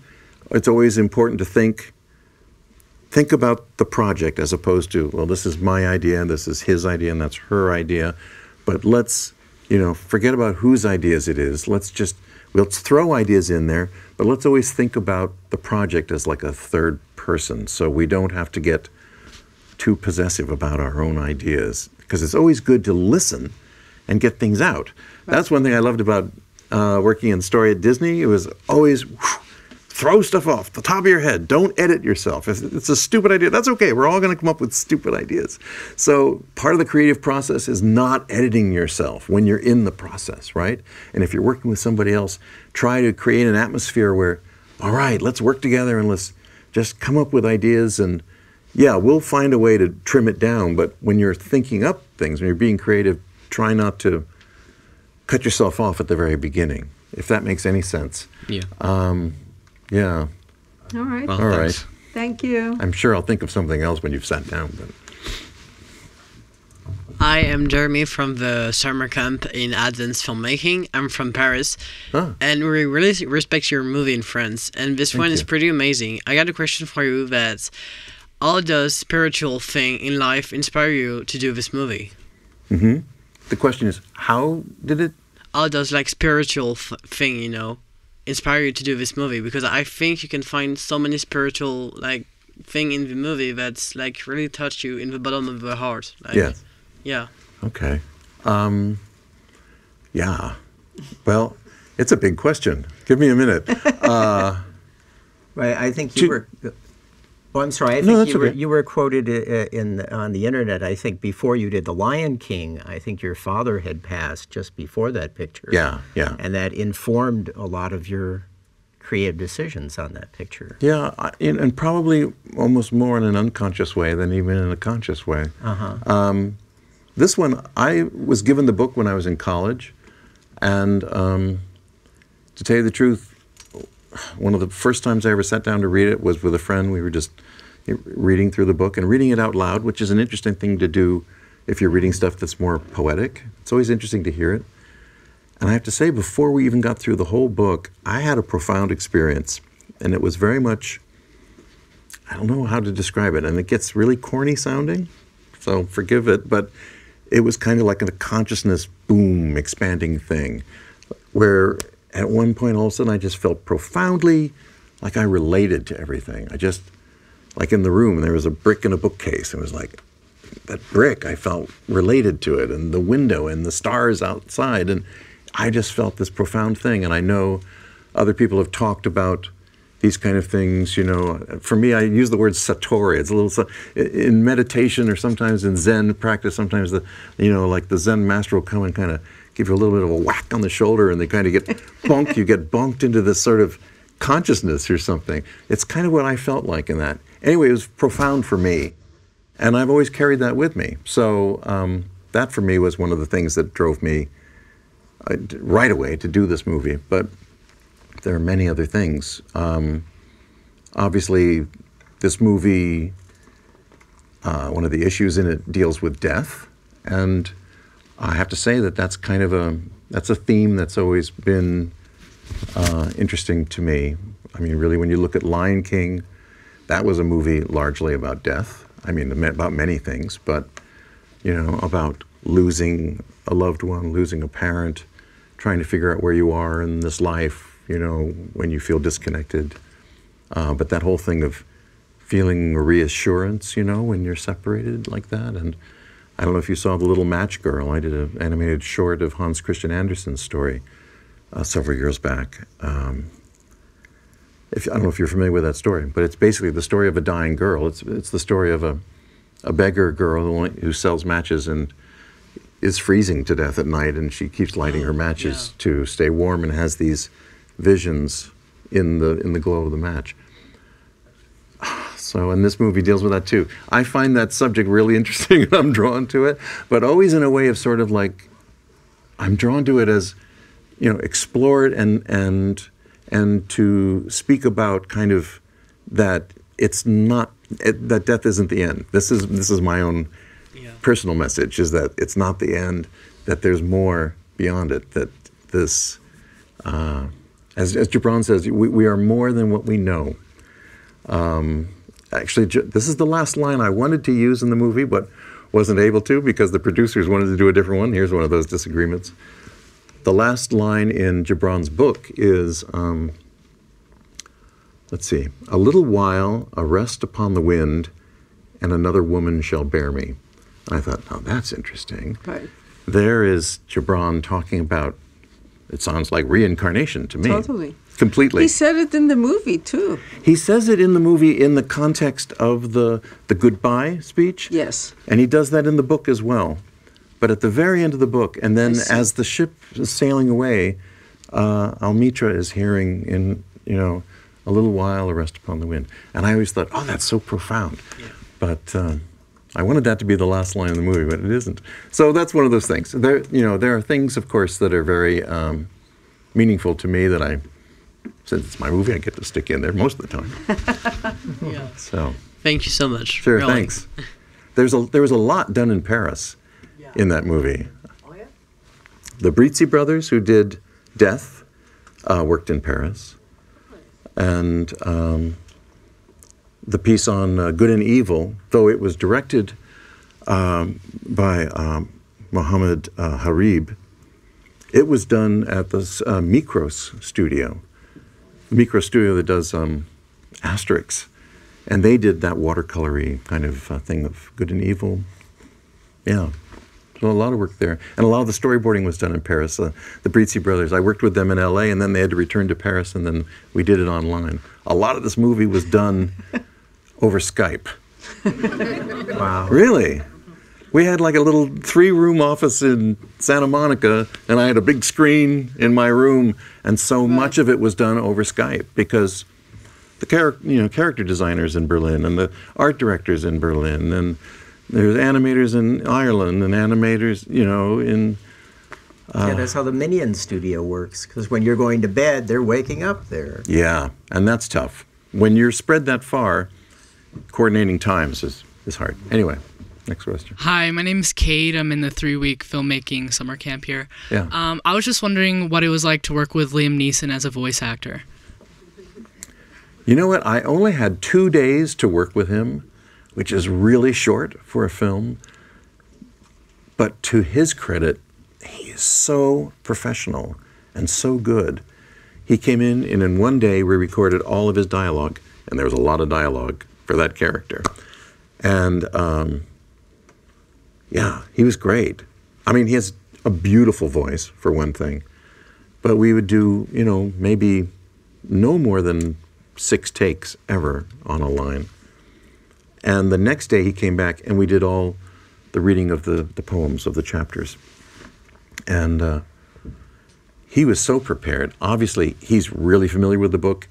it's always important to think think about the project as opposed to well this is my idea this is his idea and that's her idea. But let's you know forget about whose ideas it is. Let's just let's throw ideas in there but let's always think about the project as like a third person so we don't have to get too possessive about our own ideas because it's always good to listen and get things out. That's one thing i loved about uh, working in story at disney it was always throw stuff off the top of your head. Don't edit yourself. If it's a stupid idea, that's okay. We're all going to come up with stupid ideas. So part of the creative process is not editing yourself when you're in the process, right? And if you're working with somebody else, try to create an atmosphere where, all right, let's work together and let's just come up with ideas and yeah, we'll find a way to trim it down. But when you're thinking up things, when you're being creative, try not to cut yourself off at the very beginning, if that makes any sense. Yeah. Um, yeah. All right. Well, All right. thanks. Thank you. I'm sure I'll think of something else when you've sat down. But I am Jeremy from the summer camp in Athens filmmaking. I'm from Paris, Ah. and we really respect your movie in France. And this one is pretty amazing. I got a question for you. That how does spiritual thing in life inspire you to do this movie? The question is, how did it? How does like spiritual f- thing you know inspire you to do this movie? Because I think you can find so many spiritual like thing in the movie that's like really touch you in the bottom of the heart. Like, Yeah. Yeah. Okay. Um, yeah. Well, it's a big question. Give me a minute. Uh, Right, I think To- you were. I'm sorry. I No, think that's you were you were quoted uh, in on the internet. I think before you did The Lion King. I think your father had passed just before that picture. Yeah, yeah. And that informed a lot of your creative decisions on that picture. yeah, I- and, and probably almost more in an unconscious way than even in a conscious way. Uh-huh. Um, this one, I was given the book when I was in college, and um, to tell you the truth, one of the first times I ever sat down to read it was with a friend. We were just reading through the book and reading it out loud, which is an interesting thing to do if you're reading stuff that's more poetic. It's always interesting to hear it. And I have to say, before we even got through the whole book, I had a profound experience. And it was very much, I don't know how to describe it. And it gets really corny sounding, so forgive it. But it was kind of like a consciousness boom expanding thing where at one point all of a sudden I just felt profoundly like I related to everything. I just, like in the room, there was a brick in a bookcase. It was like, that brick, I felt related to it, and the window and the stars outside. And I just felt this profound thing. And I know other people have talked about these kind of things. You know, for me, I use the word satori. It's a little in meditation or sometimes in Zen practice. Sometimes the, you know, like the Zen master will come and kind of give you a little bit of a whack on the shoulder, and they kind of get bunked. You get bunked into this sort of consciousness or something. It's kind of what I felt like in that. Anyway, it was profound for me. And I've always carried that with me. So um, that for me was one of the things that drove me uh, right away to do this movie. But there are many other things. Um, obviously, this movie, uh, one of the issues in it deals with death, and I have to say that that's kind of a that's a theme that's always been uh, interesting to me. I mean, really, when you look at Lion King, that was a movie largely about death. I mean, about many things, but you know, about losing a loved one, losing a parent, trying to figure out where you are in this life. You know, when you feel disconnected. Uh, but that whole thing of feeling reassurance, you know, when you're separated like that. And I don't know if you saw The Little Match Girl. I did an animated short of Hans Christian Andersen's story uh, several years back. Um, if, I don't know if you're familiar with that story, but it's basically the story of a dying girl. It's, it's the story of a, a beggar girl who, who sells matches and is freezing to death at night, and she keeps lighting her matches to stay warm and has these visions in the in the glow of the match. So, and this movie deals with that too. I find that subject really interesting, and I'm drawn to it, but always in a way of sort of like, I'm drawn to it as, you know, explore it and and and to speak about kind of that it's not it, that death isn't the end. This is this is my own personal message is that it's not the end. That there's more beyond it. That this, uh, as as Gibran says, we, we are more than what we know. Um, actually, this is the last line I wanted to use in the movie, but wasn't able to because the producers wanted to do a different one. Here's one of those disagreements. The last line in Gibran's book is, um, let's see, a little while, a rest upon the wind, and another woman shall bear me. I thought, oh, that's interesting. Right. There is Gibran talking about it sounds like reincarnation to me. Totally. Completely. He said it in the movie too. He says it in the movie in the context of the the goodbye speech. Yes. And he does that in the book as well. But at the very end of the book, and then as the ship is sailing away, uh, Almitra is hearing in, you know, a little while, a rest upon the wind. And I always thought, oh, that's so profound. But uh, I wanted that to be the last line of the movie, but it isn't. So that's one of those things. There, you know, there are things, of course, that are very um, meaningful to me that I, since it's my movie, I get to stick in there most of the time. Yeah. So. Thank you so much. Sure, really. thanks. There's a there was a lot done in Paris in that movie. The Brizzi brothers, who did Death, uh, worked in Paris, and um, the piece on uh, Good and Evil, though it was directed um, by um, Mohammed uh, Harib, it was done at the uh, Mikros studio, the Mikros studio that does um, Asterix. And they did that watercolory kind of uh, thing of good and evil. Yeah, a lot of work there, and a lot of the storyboarding was done in Paris. Uh, the Brizzi brothers, I worked with them in L.A., and then they had to return to Paris, and then we did it online. A lot of this movie was done over Skype. Wow. Really? We had like a little three room office in Santa Monica, and I had a big screen in my room, and so much of it was done over Skype because the char- you know, character designers in Berlin and the art directors in Berlin, and there's animators in Ireland and animators, you know, in. yeah, that's how the Minion studio works. Because when you're going to bed, they're waking up there. Yeah, and that's tough. When you're spread that far, coordinating times is, is hard. Anyway, next question. Hi, my name's Kate. I'm in the three week filmmaking summer camp here. Yeah. Um, I was just wondering what it was like to work with Liam Neeson as a voice actor. You know what? I only had two days to work with him, which is really short for a film. But to his credit, he is so professional and so good. He came in, and in one day, we recorded all of his dialogue, and there was a lot of dialogue for that character. And um, yeah, he was great. I mean, he has a beautiful voice, for one thing. But we would do, you know, maybe no more than six takes ever on a line. And the next day he came back and we did all the reading of the, the poems of the chapters. And uh, he was so prepared. Obviously, he's really familiar with the book.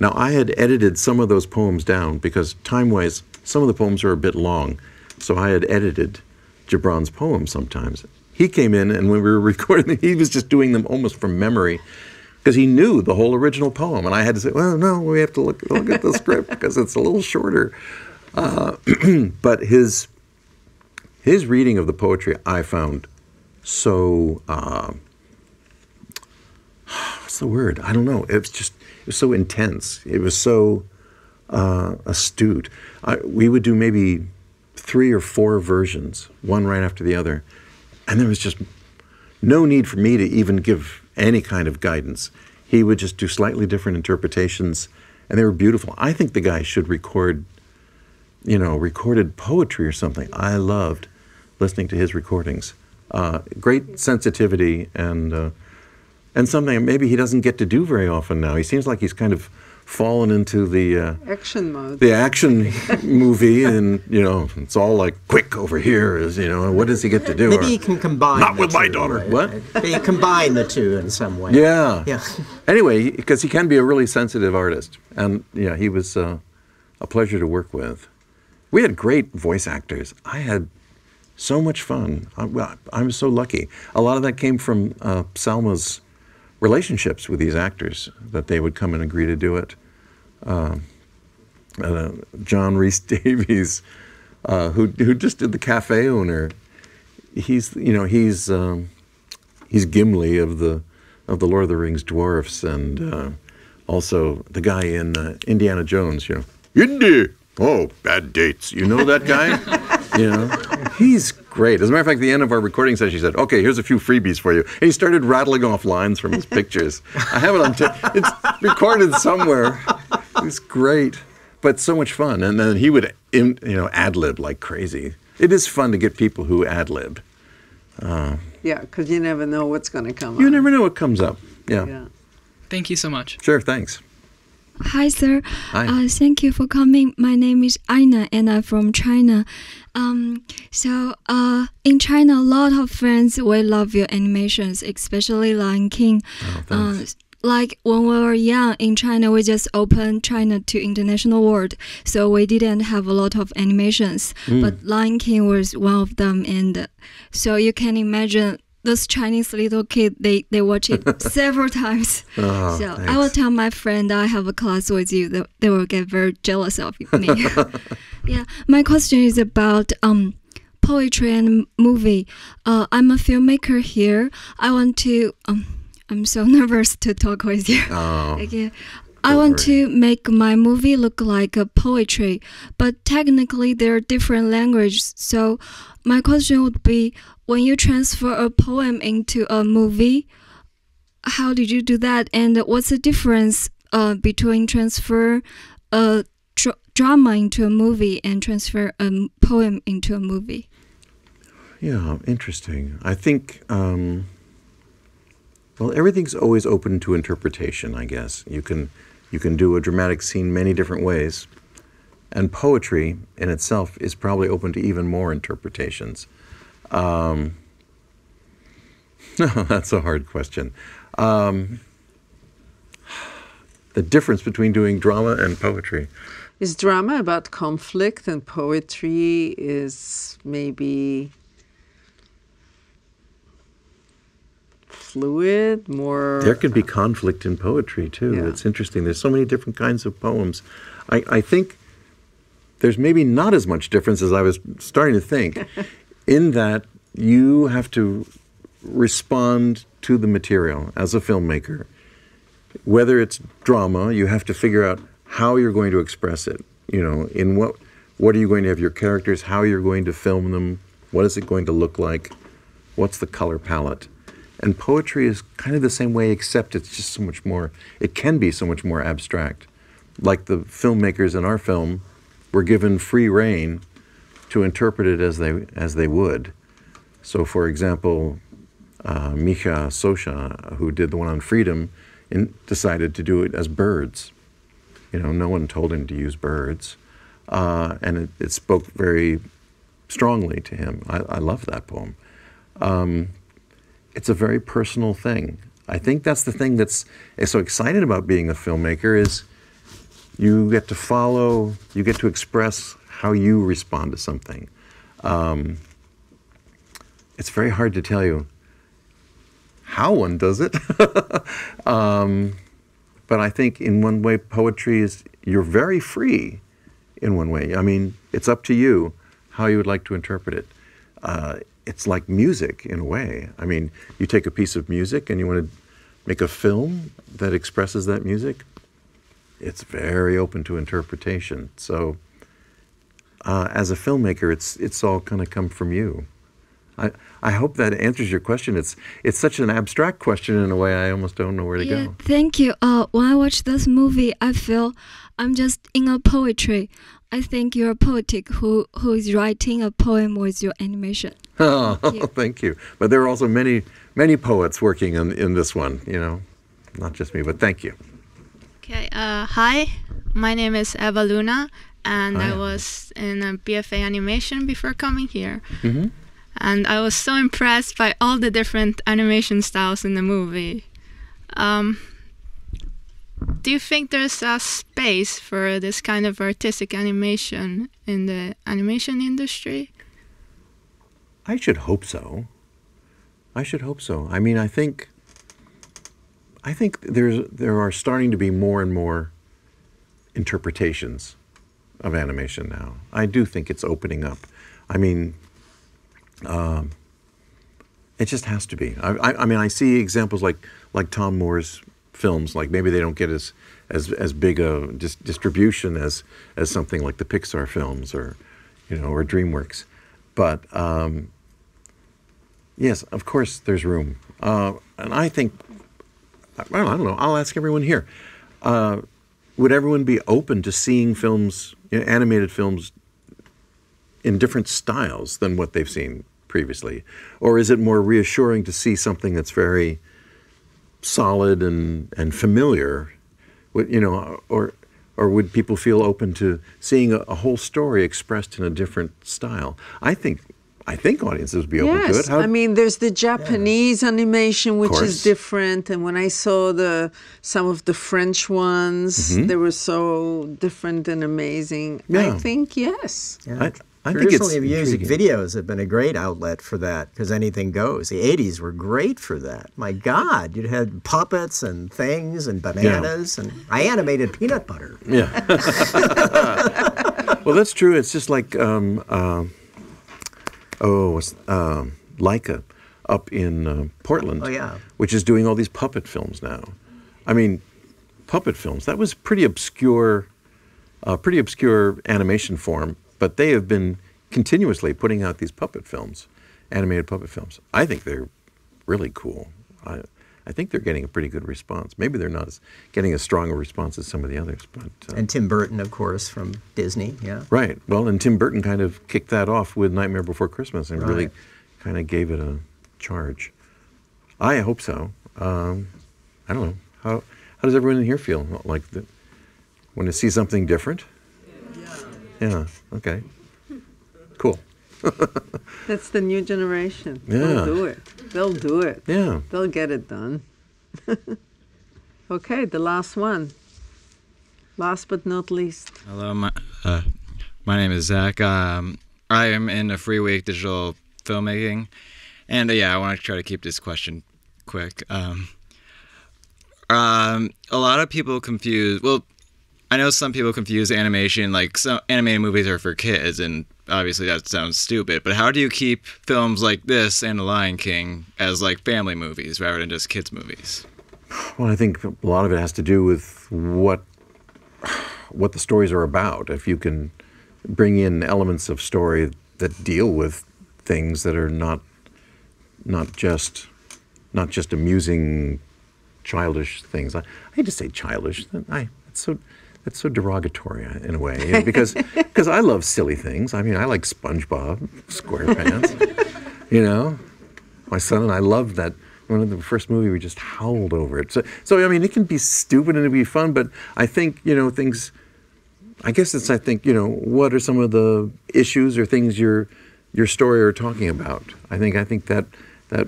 Now, I had edited some of those poems down because, time wise, some of the poems are a bit long. So I had edited Gibran's poems sometimes. He came in, and when we were recording, he was just doing them almost from memory because he knew the whole original poem. And I had to say, well, no, we have to look, look at the script because it's a little shorter. Uh, but his, his reading of the poetry I found so, uh, what's the word? I don't know. It was just, it was so intense. It was so uh, astute. I, we would do maybe three or four versions, one right after the other. And there was just no need for me to even give any kind of guidance. He would just do slightly different interpretations, and they were beautiful. I think the guy should record, you know, recorded poetry or something. I loved listening to his recordings. Uh, great sensitivity and uh, and something maybe he doesn't get to do very often now. He seems like he's kind of fallen into the uh, Action mode. the action movie, and you know, it's all like quick over here. Is you know, what does he get to do? Maybe Or- you can combine. Not the with my daughter. right? What? Maybe you combine the two in some way. Yeah. Yeah. Anyway, because he can be a really sensitive artist, and yeah, he was uh, a pleasure to work with. We had great voice actors. I had so much fun. I, well, I'm so lucky. A lot of that came from uh, Salma's relationships with these actors that they would come and agree to do it. Um, uh, John Rhys Davies, uh, who who just did the cafe owner. He's you know he's um, he's Gimli of the of the Lord of the Rings dwarfs, and uh, also the guy in uh, Indiana Jones. You know, Indy. Oh, bad dates. You know that guy? you know, he's great. As a matter of fact, at the end of our recording session, he said, "Okay, here's a few freebies for you." And he started rattling off lines from his pictures. I have it on. tape. it's recorded somewhere. It's great, but so much fun. And then he would, in, you know, ad lib like crazy. It is fun to get people who ad lib. Uh, Yeah, because you never know what's going to come up. You out. never know what comes up. Yeah. Yeah. Thank you so much. Sure. Thanks. Hi, sir. Hi. Uh, thank you for coming. My name is Aina, and I'm from China. Um, so, uh, in China, a lot of friends will love your animations, especially Lion King. Oh, Uh, like when we were young in China, we just opened China to international world, so we didn't have a lot of animations. Mm. But Lion King was one of them, and so you can imagine those Chinese little kid they they watch it several times. Oh, so I will tell my friend I have a class with you. They, they will get very jealous of me. yeah, my question is about um poetry and movie. Uh, I'm a filmmaker here. I want to um. I'm so nervous to talk with you. Oh. Okay. I want to make my movie look like a poetry, but technically there are different languages. So my question would be when you transfer a poem into a movie, how did you do that? And what's the difference uh, between transfer a dr- drama into a movie and transfer a poem into a movie? Yeah, interesting. I think, um, well, everything's always open to interpretation. I guess you can you can do a dramatic scene many different ways, and poetry in itself is probably open to even more interpretations. Um, that's a hard question. Um, the difference between doing drama and poetry. Is drama about conflict and poetry is maybe fluid, more. There can be conflict in poetry too. Yeah. It's interesting. There's so many different kinds of poems. I, I think there's maybe not as much difference as I was starting to think, in that you have to respond to the material as a filmmaker. Whether it's drama, you have to figure out how you're going to express it. You know, in what what are you going to have your characters? How you're going to film them? What is it going to look like? What's the color palette? And poetry is kind of the same way, except it's just so much more, it can be so much more abstract. Like the filmmakers in our film were given free reign to interpret it as they, as they would. So, for example, uh, Michal Socha, who did the one on freedom, in, decided to do it as birds. You know, no one told him to use birds. Uh, and it, it spoke very strongly to him. I, I love that poem. Um, it's a very personal thing. I think that's the thing that's so exciting about being a filmmaker is you get to follow, you get to express how you respond to something. Um, it's very hard to tell you how one does it, um, but I think in one way poetry is you're very free. In one way, I mean, it's up to you how you would like to interpret it. Uh, it's like music in a way. I mean, you take a piece of music and you want to make a film that expresses that music. It's very open to interpretation. So, uh, as a filmmaker, it's it's all kind of come from you. I I hope that answers your question. It's it's such an abstract question in a way. I almost don't know where to Yeah, go. thank you. Uh, when I watch this movie, I feel I'm just in a poetry. I think you're a poetic who who is writing a poem with your animation. Oh, Thank you. thank you. But there are also many many poets working in in this one. You know, not just me. But thank you. Okay, uh, hi, my name is Eva Luna, and Hi. I was in a BFA animation before coming here. Mhm. And I was so impressed by all the different animation styles in the movie. Um, do you think there's a space for this kind of artistic animation in the animation industry? I should hope so. I should hope so. I mean, I think I think there's there are starting to be more and more interpretations of animation now. I do think it's opening up. I mean, um, it just has to be. I, I, I mean, I see examples like like Tomm Moore's films. Like maybe they don't get as as as big a dis- distribution as as something like the Pixar films or you know or DreamWorks, but um, yes, of course, there's room. Uh, and I think, I don't know. I'll ask everyone here. Uh, would everyone be open to seeing films, you know, animated films, in different styles than what they've seen previously, or is it more reassuring to see something that's very solid and and familiar? You know, or or would people feel open to seeing a, a whole story expressed in a different style? I think I think audiences would be open to Yes, it. How- I mean, there's the Japanese animation, which is different, and when I saw the some of the French ones, Mhm. they were so different and amazing. Yeah. I think yes. I, I think it's Traditionally, music intriguing. videos have been a great outlet for that because anything goes. The '80s were great for that. My God, you had puppets and things and bananas, and I animated peanut butter. Yeah. well, that's true. It's just like, um, uh, oh, um Laika up in uh, Portland. Oh, yeah. Which is doing all these puppet films now. I mean, puppet films. That was pretty obscure, uh, pretty obscure animation form, but they have been continuously putting out these puppet films, animated puppet films. I think they're really cool. I, I think they're getting a pretty good response. Maybe they're not as, getting as strong a response as some of the others, but uh, And Tim Burton, of course, from Disney. Yeah. Right. Well, and Tim Burton kind of kicked that off with Nightmare Before Christmas and really kind of gave it a charge. I hope so. Um, I don't know. How, how does everyone in here feel? Like the, when they see something different? Yeah. Yeah. Okay. Cool. That's the new generation. Yeah. They'll do it. They'll do it. Yeah. They'll get it done. okay, the last one. Last but not least. Hello, my uh, my name is Zach. Um, I am in a free week digital filmmaking, and uh, yeah, I want to try to keep this question quick. Um, um, a lot of people confuse. Well, I know some people confuse animation. Like some animated movies are for kids, and obviously that sounds stupid. But how do you keep films like this and The Lion King as like family movies rather than just kids movies? Well, I think a lot of it has to do with what what the stories are about. If you can bring in elements of story that deal with things that are not not just not just amusing childish things. I, I hate to say childish. I it's so that's so derogatory uh, in a way you know, because because I love silly things. I mean, I like SpongeBob SquarePants. you know, my son and I loved that. One of the first movie, we just howled over it. So, so I mean, it can be stupid and it can be fun, but I think you know things. I guess it's I think you know what are some of the issues or things your your story are talking about. I think I think that that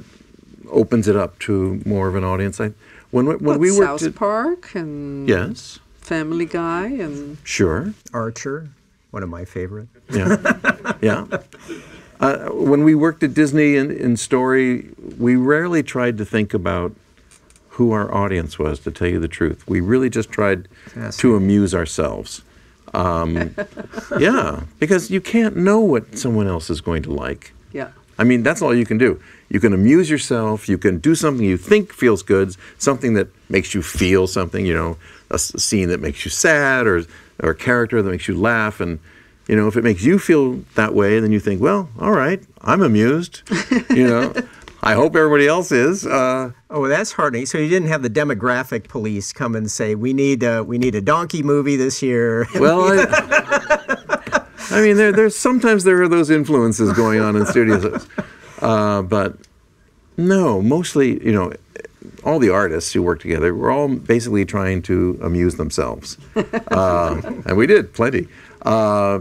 opens it up to more of an audience. I when when we worked South at, Park and yes Family Guy and sure Archer, one of my favorite. Yeah, yeah. Uh, when we worked at Disney in, in story, we rarely tried to think about who our audience was. To tell you the truth, we really just tried to amuse ourselves. Um, yeah, because you can't know what someone else is going to like. yeah. I mean, that's all you can do. You can amuse yourself. You can do something you think feels good, something that makes you feel something. You know, a, scene that makes you sad, or or a character that makes you laugh. And you know, if it makes you feel that way, then you think, well, all right, I'm amused. you know, I hope everybody else is. Uh, Oh, that's heartening. So you didn't have the demographic police come and say, "We need uh, we need a donkey movie this year." Well, I, I mean, there, there's sometimes there are those influences going on in studios, uh, but no, mostly, you know, all the artists who worked together were all basically trying to amuse themselves, uh, and we did plenty. Uh,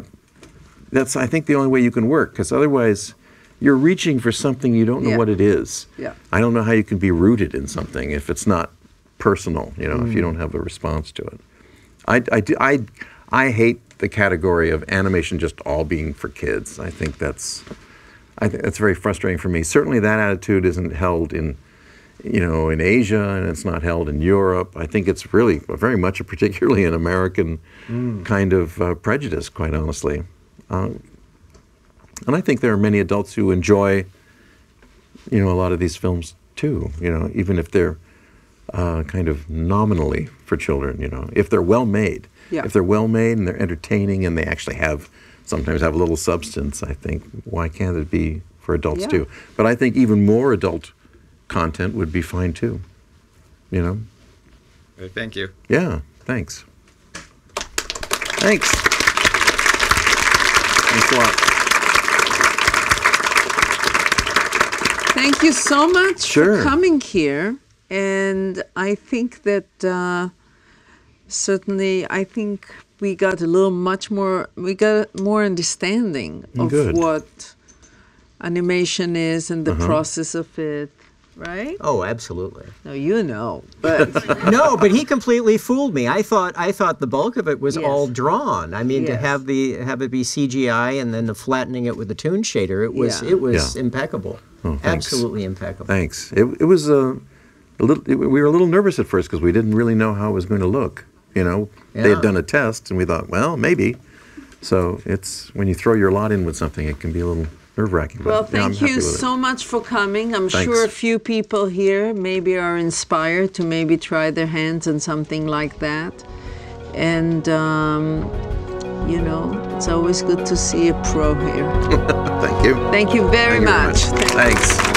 that's, I think, the only way you can work, because otherwise, you're reaching for something you don't know Yeah. what it is. Yeah. I don't know how you can be rooted in something if it's not personal, you know, if you Mm. don't have a response to it. I, I, do- I, I hate the category of animation just all being for kids. I think that's, I think that's very frustrating for me. Certainly, that attitude isn't held in, you know, in Asia, and it's not held in Europe. I think it's really very much a particularly an American Mm. kind of uh, prejudice, quite honestly. Uh, and I think there are many adults who enjoy, you know, a lot of these films too. You know, even if they're uh, kind of nominally for children. You know, if they're well made, Yeah. if they're well made and they're entertaining and they actually have sometimes have a little substance. I think why can't it be for adults Yeah. too? But I think even more adult content would be fine too. You know. Okay, Thank you. Yeah, thanks. Thanks. Thanks a lot. Thank you so much Sure. for coming here. And I think that uh, certainly, I think we got a little much more, we got more understanding of Good. what animation is and the Uh-huh. process of it, right? Oh, absolutely. No, you know, but no, but he completely fooled me. I thought I thought the bulk of it was Yes. all drawn. I mean, to have the have it be CGI and then the flattening it with the toon shader, it was Yeah. it was Yeah. impeccable. Oh. Absolutely impeccable. Thanks. It, it was uh, a little. It, we were a little nervous at first because we didn't really know how it was going to look. You know, they had done a test, and we thought, well, maybe. So it's when you throw your lot in with something, it can be a little nerve wracking. Well, thank happy you with it. so much for coming. I'm Thanks. sure a few people here maybe are inspired to maybe try their hands on something like that. And, um, you know, it's always good to see a pro here. Thank you. Thank you very Thank you very much. much. Thanks. Thanks.